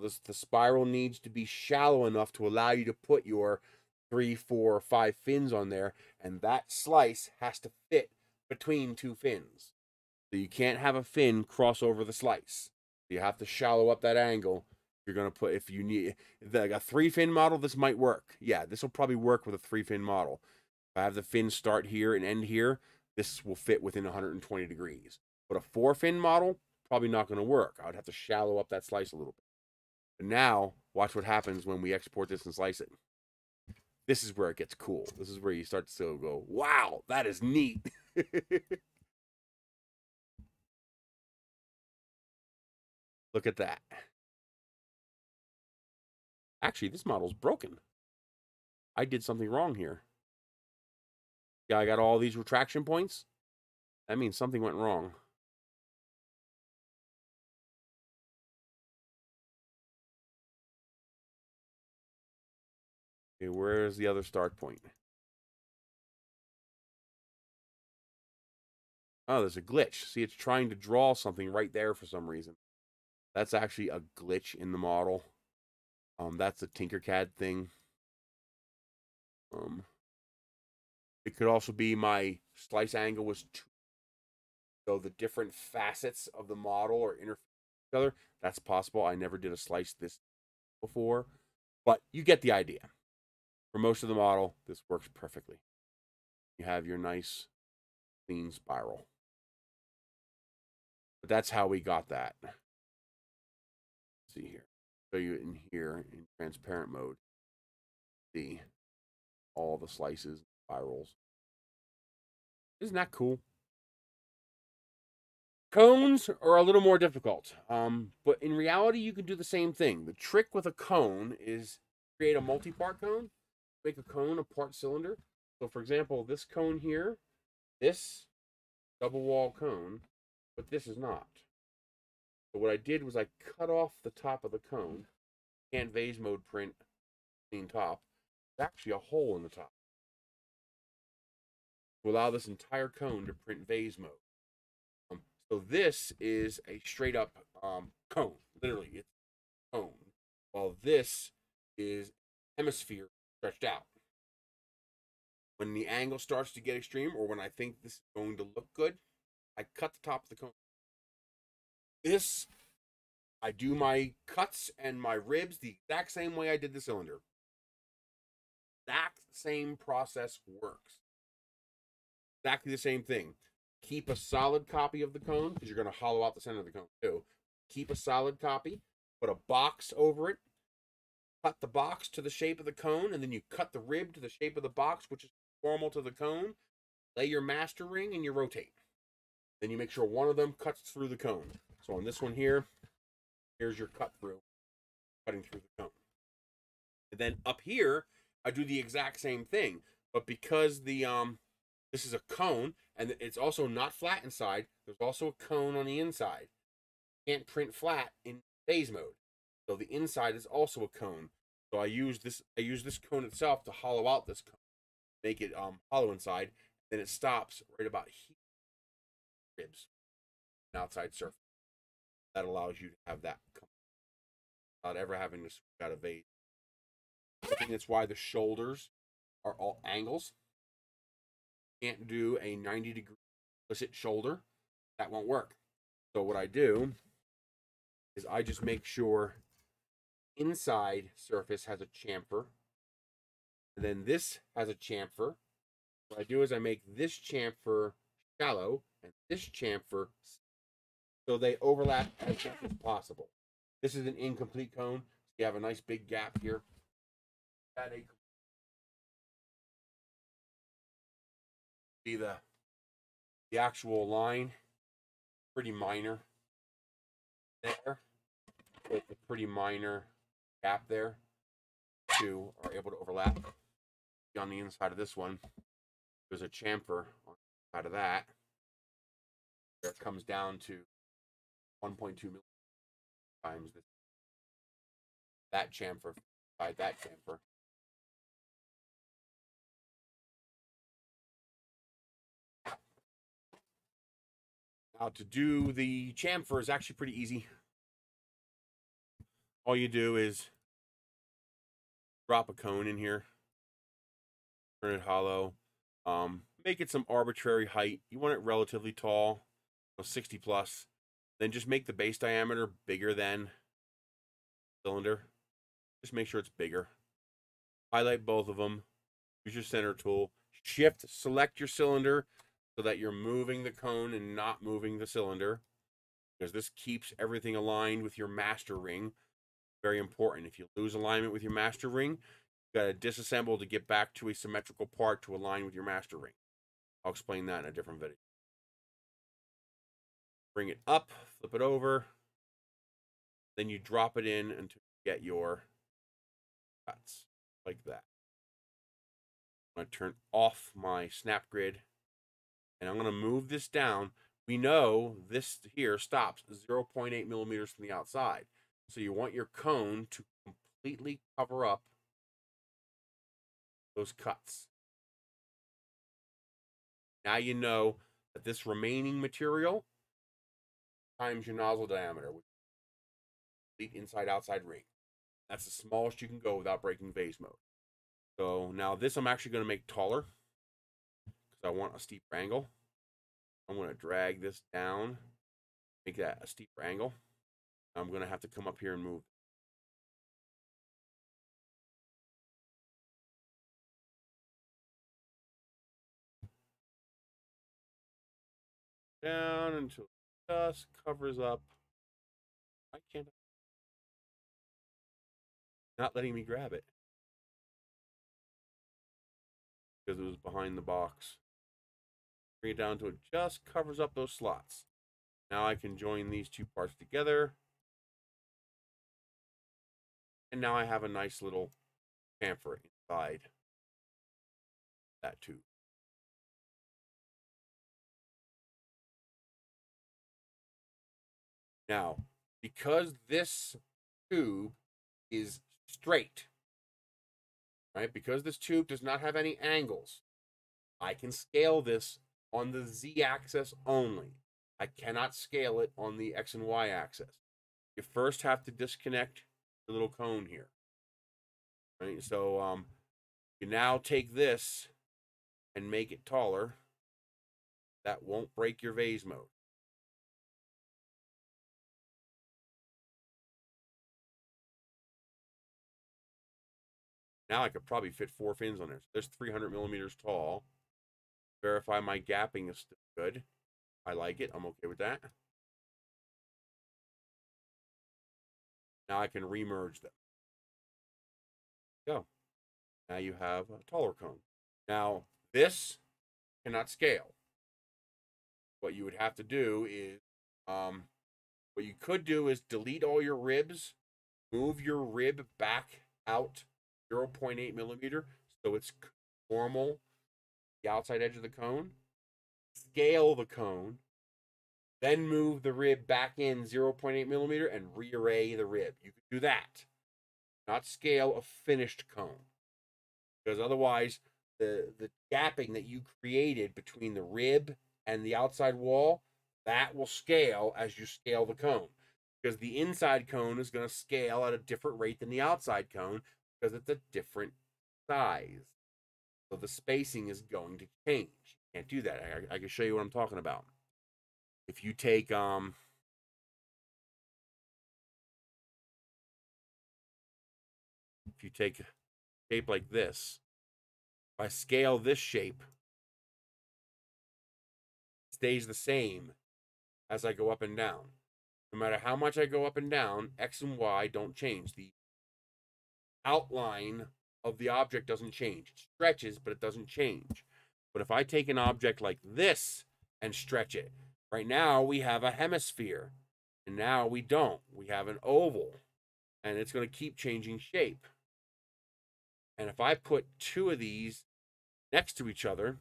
This, the spiral needs to be shallow enough to allow you to put your three, four, five fins on there, and that slice has to fit between two fins. So you can't have a fin cross over the slice. You have to shallow up that angle. You're gonna put if you need like a three fin model, this might work. Yeah, this will probably work with a three fin model. If I have the fin start here and end here, this will fit within 120 degrees. But a four fin model, probably not gonna work. I would have to shallow up that slice a little bit. Now, watch what happens when we export this and slice it. This is where it gets cool. This is where you start to go, wow, that is neat. <laughs> Look at that. Actually, this model's broken. I did something wrong here. Yeah, I got all these retraction points. That means something went wrong. Okay, where's the other start point? Oh, there's a glitch. See, it's trying to draw something right there for some reason. That's actually a glitch in the model. Um, that's a Tinkercad thing. Um, it could also be my slice angle was too. So the different facets of the model are interfering with each other. That's possible. I never did a slice this before, but you get the idea. For most of the model, this works perfectly. You have your nice clean spiral. But that's how we got that see here. Show you in here in transparent mode. See all the slices, spirals. Isn't that cool? Cones are a little more difficult, um, but in reality, you can do the same thing. The trick with a cone is create a multi-part cone, make a cone a part cylinder. So, for example, this cone here, this double wall cone, but this is not. So what I did was I cut off the top of the cone. Can vase mode print clean top. There's actually a hole in the top. To allow this entire cone to print vase mode. Um, so this is a straight up um, cone. Literally, it's cone. While this is hemisphere stretched out. When the angle starts to get extreme, or when I think this is going to look good, I cut the top of the cone this, I do my cuts and my ribs the exact same way I did the cylinder. Exact same process works. Exactly the same thing. Keep a solid copy of the cone because you're going to hollow out the center of the cone too. Keep a solid copy. Put a box over it. Cut the box to the shape of the cone, and then you cut the rib to the shape of the box, which is formal to the cone. Lay your master ring and you rotate. Then you make sure one of them cuts through the cone. So on this one here, here's your cut through, cutting through the cone. And then up here, I do the exact same thing, but because the um this is a cone and it's also not flat inside, there's also a cone on the inside. Can't print flat in vase mode. So the inside is also a cone. So I use this I use this cone itself to hollow out this cone, make it um hollow inside, then it stops right about here. Ribs, an outside surface. that allows you to have that without ever having to switch out a vase. I think that's why the shoulders are all angles. Can't do a 90 degree implicit shoulder. That won't work. So what I do is I just make sure inside surface has a chamfer. And then this has a chamfer. What I do is I make this chamfer shallow and this chamfer so they overlap as much as possible. This is an incomplete cone. So you have a nice big gap here. See the the actual line, pretty minor there. With a pretty minor gap there. Two are able to overlap. On the inside of this one, there's a chamfer on the side of that. There it comes down to 1.2 million times this, that chamfer by that chamfer. Now to do the chamfer is actually pretty easy. All you do is drop a cone in here, turn it hollow, um, make it some arbitrary height. You want it relatively tall, 60 plus. Then just make the base diameter bigger than cylinder. Just make sure it's bigger. Highlight both of them. Use your center tool. Shift, select your cylinder so that you're moving the cone and not moving the cylinder because this keeps everything aligned with your master ring. Very important. If you lose alignment with your master ring, you got to disassemble to get back to a symmetrical part to align with your master ring. I'll explain that in a different video. Bring it up, flip it over, then you drop it in until you get your cuts like that. I'm going to turn off my snap grid and I'm going to move this down. We know this here stops 0.8 millimeters from the outside. So you want your cone to completely cover up those cuts. Now you know that this remaining material times your nozzle diameter, which complete inside outside ring. That's the smallest you can go without breaking vase mode. So now this I'm actually going to make taller because I want a steeper angle. I'm going to drag this down, make that a steeper angle. I'm going to have to come up here and move. Down until it just covers up. I can't Not letting me grab it. Because it was behind the box. Bring it down to it just covers up those slots. Now I can join these two parts together. And now I have a nice little chamfer inside that tube. Now, because this tube is straight, right? Because this tube does not have any angles, I can scale this on the Z axis only. I cannot scale it on the X and Y axis. You first have to disconnect little cone here. Right? So um, you now take this and make it taller. That won't break your vase mode. Now I could probably fit four fins on there. So there's 300 millimeters tall verify my gapping is still good. I like it. I'm okay with that. Now I can remerge them. Go. Now you have a taller cone. Now this cannot scale. What you would have to do is, um, what you could do is delete all your ribs, move your rib back out 0.8 millimeter so it's normal the outside edge of the cone, scale the cone, then move the rib back in 0.8 millimeter and rearray the rib. You can do that, not scale a finished cone, because otherwise the the gapping that you created between the rib and the outside wall that will scale as you scale the cone. because the inside cone is going to scale at a different rate than the outside cone because it's a different size. So the spacing is going to change. Can't do that. I, I can show you what I'm talking about. If you take um if you take a shape like this, if I scale this shape, stays the same as I go up and down. No matter how much I go up and down, X and Y don't change. The outline of the object doesn't change. It stretches, but it doesn't change. But if I take an object like this and stretch it, right now we have a hemisphere. And now we don't. We have an oval. And it's going to keep changing shape. And if I put two of these next to each other,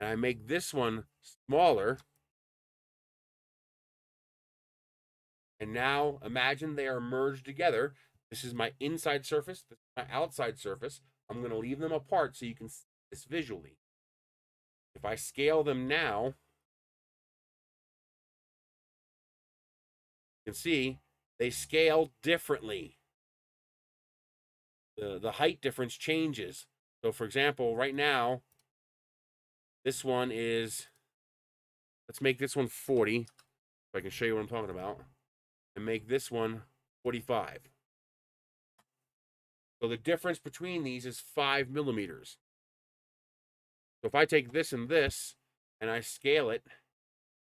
and I make this one smaller, and now imagine they are merged together. This is my inside surface, this is my outside surface. I'm going to leave them apart so you can see this visually. If I scale them now, you can see they scale differently. The, the height difference changes. So, for example, right now, this one is, let's make this one 40, if I can show you what I'm talking about, and make this one 45. So the difference between these is 5 millimeters. So if I take this and this, and I scale it,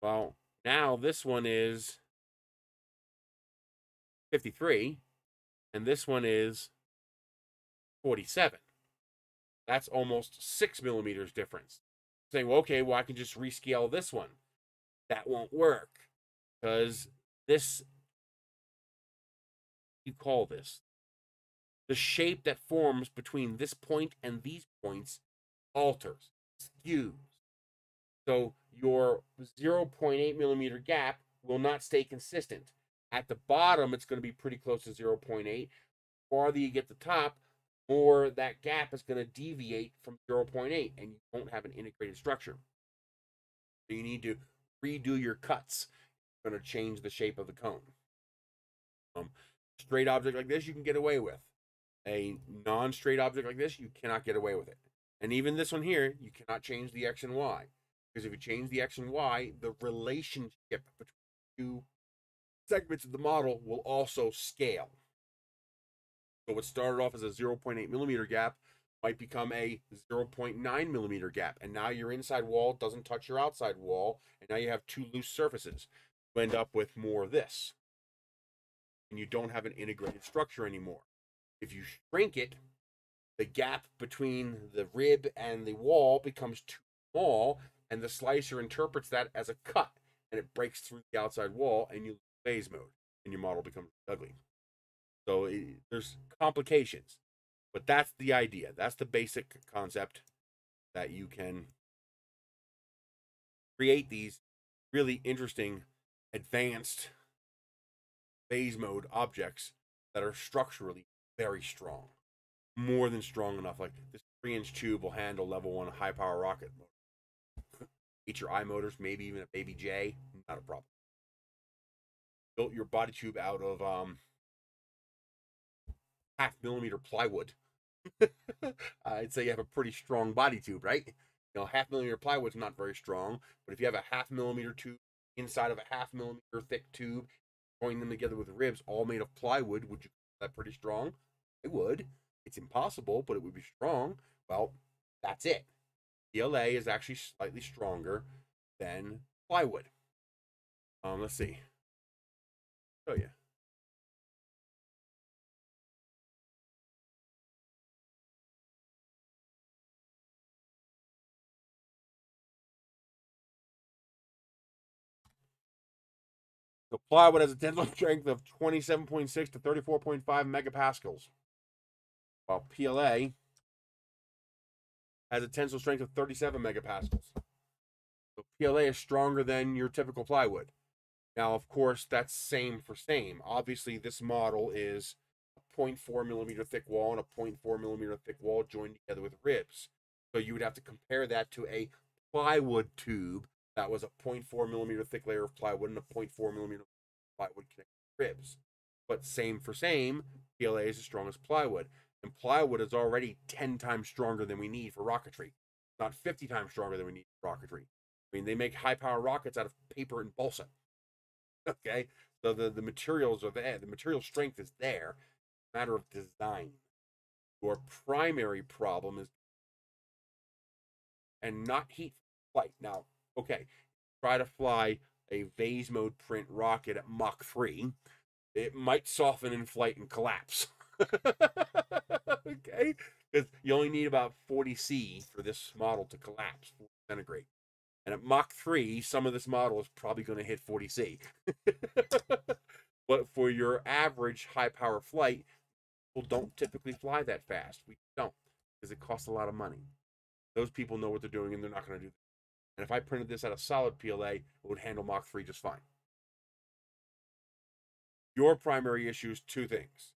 well, now this one is 53, and this one is 47. That's almost six millimeters difference. Saying, well, okay, well, I can just rescale this one. That won't work because this, you call this, the shape that forms between this point and these points alters, skews. So your 0.8 millimeter gap will not stay consistent. At the bottom, it's going to be pretty close to 0.8. The Farther you get to the top, more that gap is going to deviate from 0.8, and you won't have an integrated structure. So you need to redo your cuts. It's going to change the shape of the cone. Um, straight object like this, you can get away with. A non-straight object like this, you cannot get away with it. And even this one here, you cannot change the x and y. Because if you change the x and y, the relationship between two segments of the model will also scale. So what started off as a 0.8 millimeter gap might become a 0.9 millimeter gap. And now your inside wall doesn't touch your outside wall. And now you have two loose surfaces. You end up with more of this. And you don't have an integrated structure anymore. If you shrink it, the gap between the rib and the wall becomes too small, and the slicer interprets that as a cut, and it breaks through the outside wall, and you lose vase mode, and your model becomes ugly. So it, there's complications, but that's the idea. That's the basic concept that you can create these really interesting, advanced vase mode objects that are structurally very strong, more than strong enough. Like this three-inch tube will handle level one high power rocket motor. HRI <laughs> motors, maybe even a baby J, not a problem built your body tube out of um, half millimeter plywood, <laughs> I'd say you have a pretty strong body tube, right? You know, half millimeter plywood's not very strong, but if you have a half millimeter tube inside of a half millimeter thick tube, join them together with ribs, all made of plywood, would you that pretty strong? It would. It's impossible, but it would be strong. Well, that's it. PLA is actually slightly stronger than plywood. Um, let's see. Oh yeah. The plywood has a tensile <laughs> strength of 27.6 to 34.5 megapascals, while PLA has a tensile strength of 37 megapascals. So PLA is stronger than your typical plywood. Now, of course, that's same for same. Obviously, this model is a 0.4 millimeter thick wall and a 0.4 millimeter thick wall joined together with ribs. So you would have to compare that to a plywood tube that was a 0.4 millimeter thick layer of plywood and a 0.4 millimeter plywood connected ribs. But same for same, PLA is as strong as plywood. And plywood is already 10 times stronger than we need for rocketry, not 50 times stronger than we need for rocketry. I mean, they make high power rockets out of paper and balsa. <laughs> Okay, so the, the materials are there, the material strength is there, matter of design. Your primary problem is and not heat flight. Now, okay, try to fly a vase mode print rocket at Mach 3, it might soften in flight and collapse. <laughs> <laughs> okay? Because you only need about 40 C for this model to collapse, centigrade. And at Mach 3, some of this model is probably going to hit 40 C. <laughs> but for your average high power flight, people don't typically fly that fast. We don't, because it costs a lot of money. Those people know what they're doing and they're not going to do that. And if I printed this at a solid PLA, it would handle Mach 3 just fine. Your primary issue is two things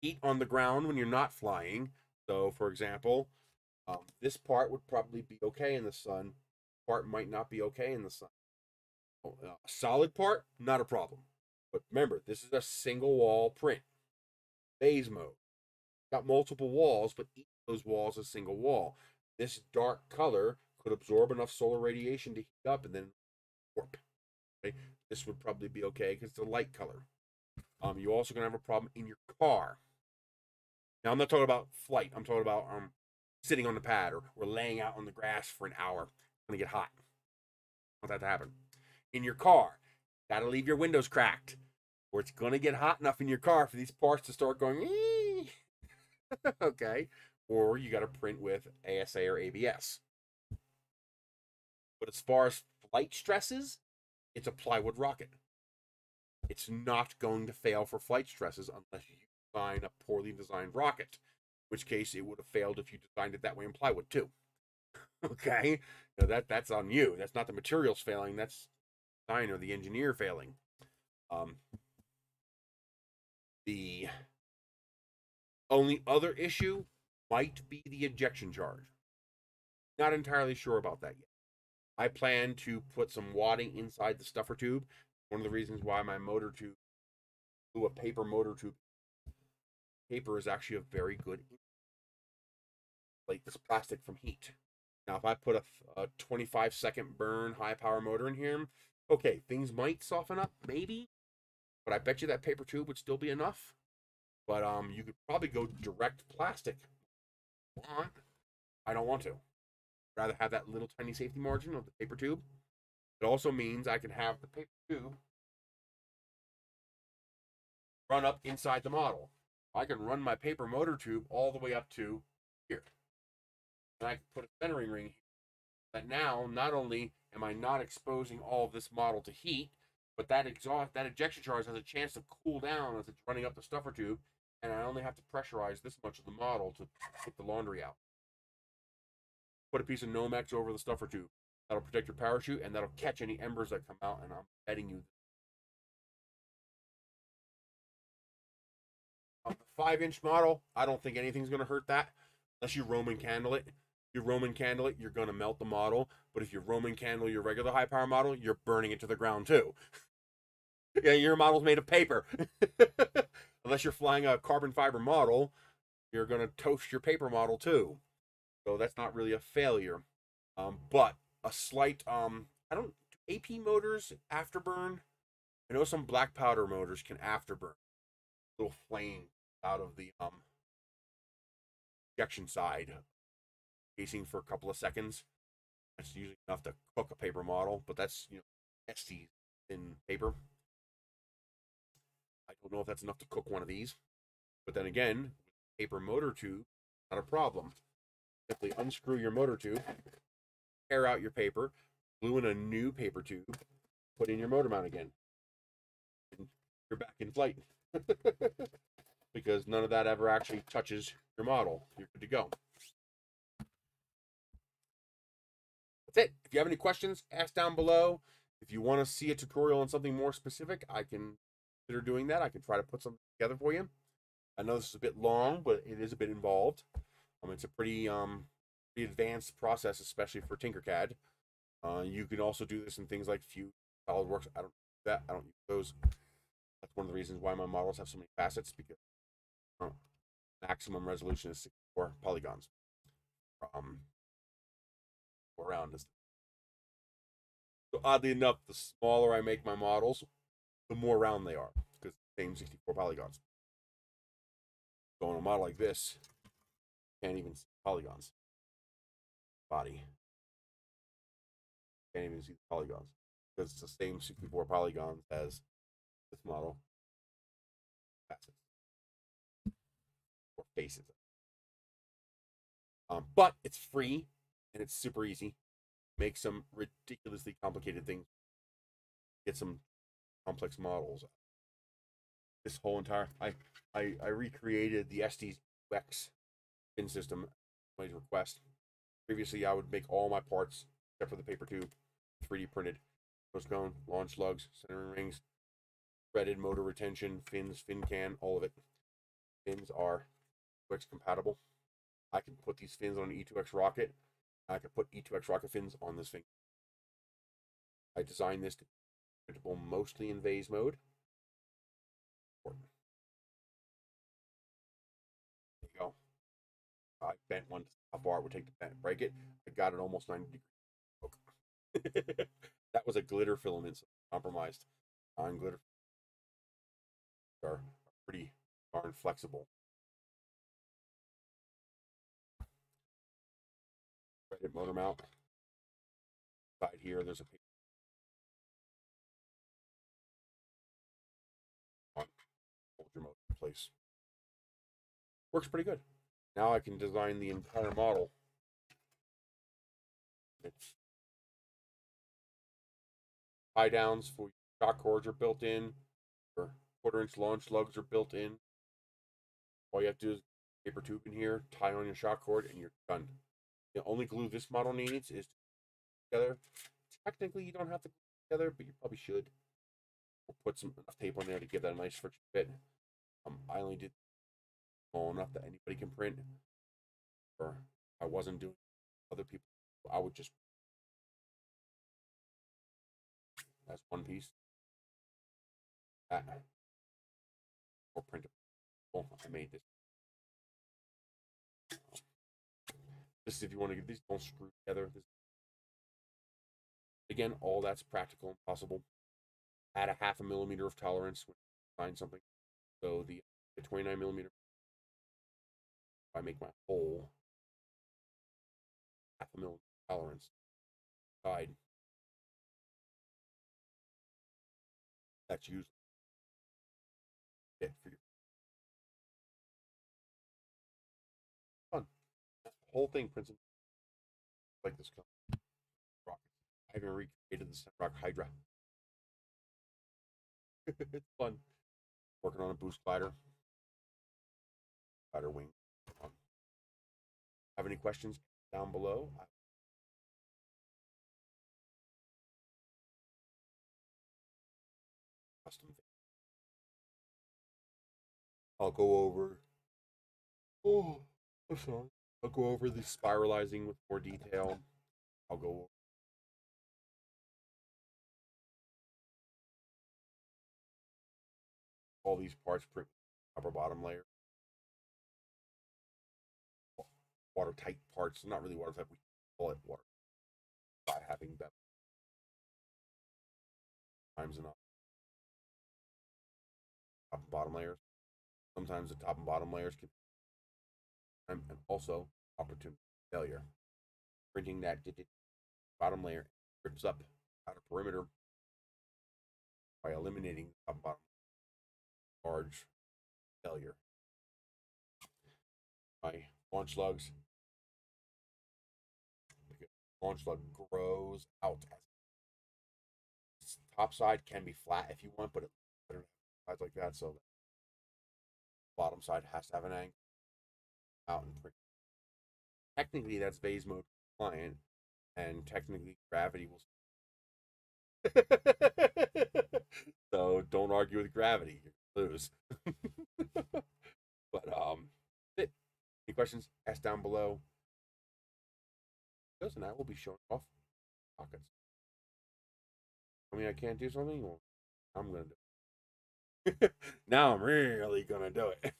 heat on the ground when you're not flying. So, for example, um, this part would probably be okay in the sun. Part might not be okay in the sun. A uh, solid part, not a problem. But remember, this is a single wall print. Vase mode. Got multiple walls, but each of those walls is a single wall. This dark color could absorb enough solar radiation to heat up and then warp. Okay? This would probably be okay because it's a light color. Um, you're also gonna have a problem in your car. Now I'm not talking about flight. I'm talking about um sitting on the pad or, or laying out on the grass for an hour. It's gonna get hot. I want that to happen. In your car, gotta leave your windows cracked, or it's gonna get hot enough in your car for these parts to start going. <laughs> okay, or you gotta print with ASA or ABS. But as far as flight stresses, it's a plywood rocket it's not going to fail for flight stresses unless you design a poorly designed rocket, which case it would have failed if you designed it that way in plywood too. <laughs> okay, now that that's on you. That's not the materials failing. That's design or the engineer failing. Um, the only other issue might be the ejection charge. Not entirely sure about that yet. I plan to put some wadding inside the stuffer tube one of the reasons why my motor tube blew a paper motor tube. Paper is actually a very good like this plastic from heat. Now, if I put a, a 25 second burn high power motor in here, okay, things might soften up, maybe, but I bet you that paper tube would still be enough. But um, you could probably go direct plastic. I don't want to. I'd rather have that little tiny safety margin of the paper tube. It also means I can have the paper tube run up inside the model. I can run my paper motor tube all the way up to here. And I can put a centering ring here. That now, not only am I not exposing all of this model to heat, but that exhaust, that ejection charge has a chance to cool down as it's running up the stuffer tube, and I only have to pressurize this much of the model to get the laundry out. Put a piece of Nomex over the stuffer tube. That'll protect your parachute and that'll catch any embers that come out. And I'm betting you. Five inch model, I don't think anything's going to hurt that unless you Roman candle it. You Roman candle it, you're going to melt the model. But if you Roman candle your regular high power model, you're burning it to the ground too. <laughs> yeah, your model's made of paper. <laughs> unless you're flying a carbon fiber model, you're going to toast your paper model too. So that's not really a failure. Um, but a slight um I don't AP motors afterburn. I know some black powder motors can afterburn. Little flame out of the um ejection side casing for a couple of seconds. That's usually enough to cook a paper model, but that's you know ST in paper. I don't know if that's enough to cook one of these. But then again, paper motor tube, not a problem. Simply unscrew your motor tube, tear out your paper, glue in a new paper tube, put in your motor mount again. And you're back in flight. <laughs> because none of that ever actually touches your model. You're good to go. That's it. If you have any questions, ask down below. If you want to see a tutorial on something more specific, I can consider doing that. I can try to put something together for you. I know this is a bit long, but it is a bit involved. Um, it's a pretty um, pretty advanced process, especially for Tinkercad. Uh, you can also do this in things like Fusion, SolidWorks. I don't do that. I don't use those. That's one of the reasons why my models have so many facets because uh, maximum resolution is 64 polygons. Um, around this. So oddly enough, the smaller I make my models, the more round they are because same 64 polygons. So on a model like this, can't even see polygons. Body. Can't even see the polygons because it's the same 64 polygons as this model. Facets or faces. Um, but it's free and it's super easy. Make some ridiculously complicated things. Get some complex models. This whole entire I I, I recreated the Estes UX fin system my request. Previously, I would make all my parts except for the paper tube 3D printed. Nose cone, launch lugs, centering rings, threaded motor retention, fins, fin can, all of it. Fins are UX compatible. I can put these fins on an E2X rocket. I can put E2X rocket fins on this thing. I designed this to be printable mostly in vase mode. There you go. I bent one how far it would take to bend, break it. I got it almost 90 degrees. Okay. <laughs> that was a glitter filament, so compromised. Non glitter are pretty darn flexible. Motor mount. Side here, there's a hold your motor in place. Works pretty good. Now I can design the entire model. It's tie downs for shock cords are built in, or quarter inch launch lugs are built in. All you have to do is paper tube in here, tie on your shock cord, and you're done. The only glue this model needs is together. Technically, you don't have to together, but you probably should. We'll put some enough tape on there to give that a nice friction fit. Um, I only did small enough that anybody can print. Or I wasn't doing other people. I would just that's one piece. That or print I made this. This is if you want to get these don't screw together. This, again, all that's practical and possible. Add a half a millimeter of tolerance when you find something. So the, the 29 millimeter I make my hole half a mil tolerance side. That's usually it for you. Whole thing prints like this rocket. I even recreated the Rock Hydra. <laughs> it's fun. Working on a boost glider. Glider wing um, have any questions down below. Custom. I'll go over. Oh, I'm sorry. I'll go over the spiralizing with more detail. I'll go over all these parts print upper bottom layer. watertight parts. Not really watertight. We call it water by having bevel times enough. Top and bottom layers. Sometimes the top and bottom layers can and also opportunity failure. Printing that bottom layer rips up outer perimeter by eliminating top bottom large failure. My launch lugs launch lug grows out. Top side can be flat if you want, but it sides like that. So bottom side has to have an angle out and. Technically, that's vase mode compliant, and technically gravity will. <laughs> so don't argue with gravity; you lose. <laughs> but um, any questions? Ask down below and I will be showing off pockets. I mean, I can't do something. Well, I'm gonna do. It. <laughs> now I'm really gonna do it.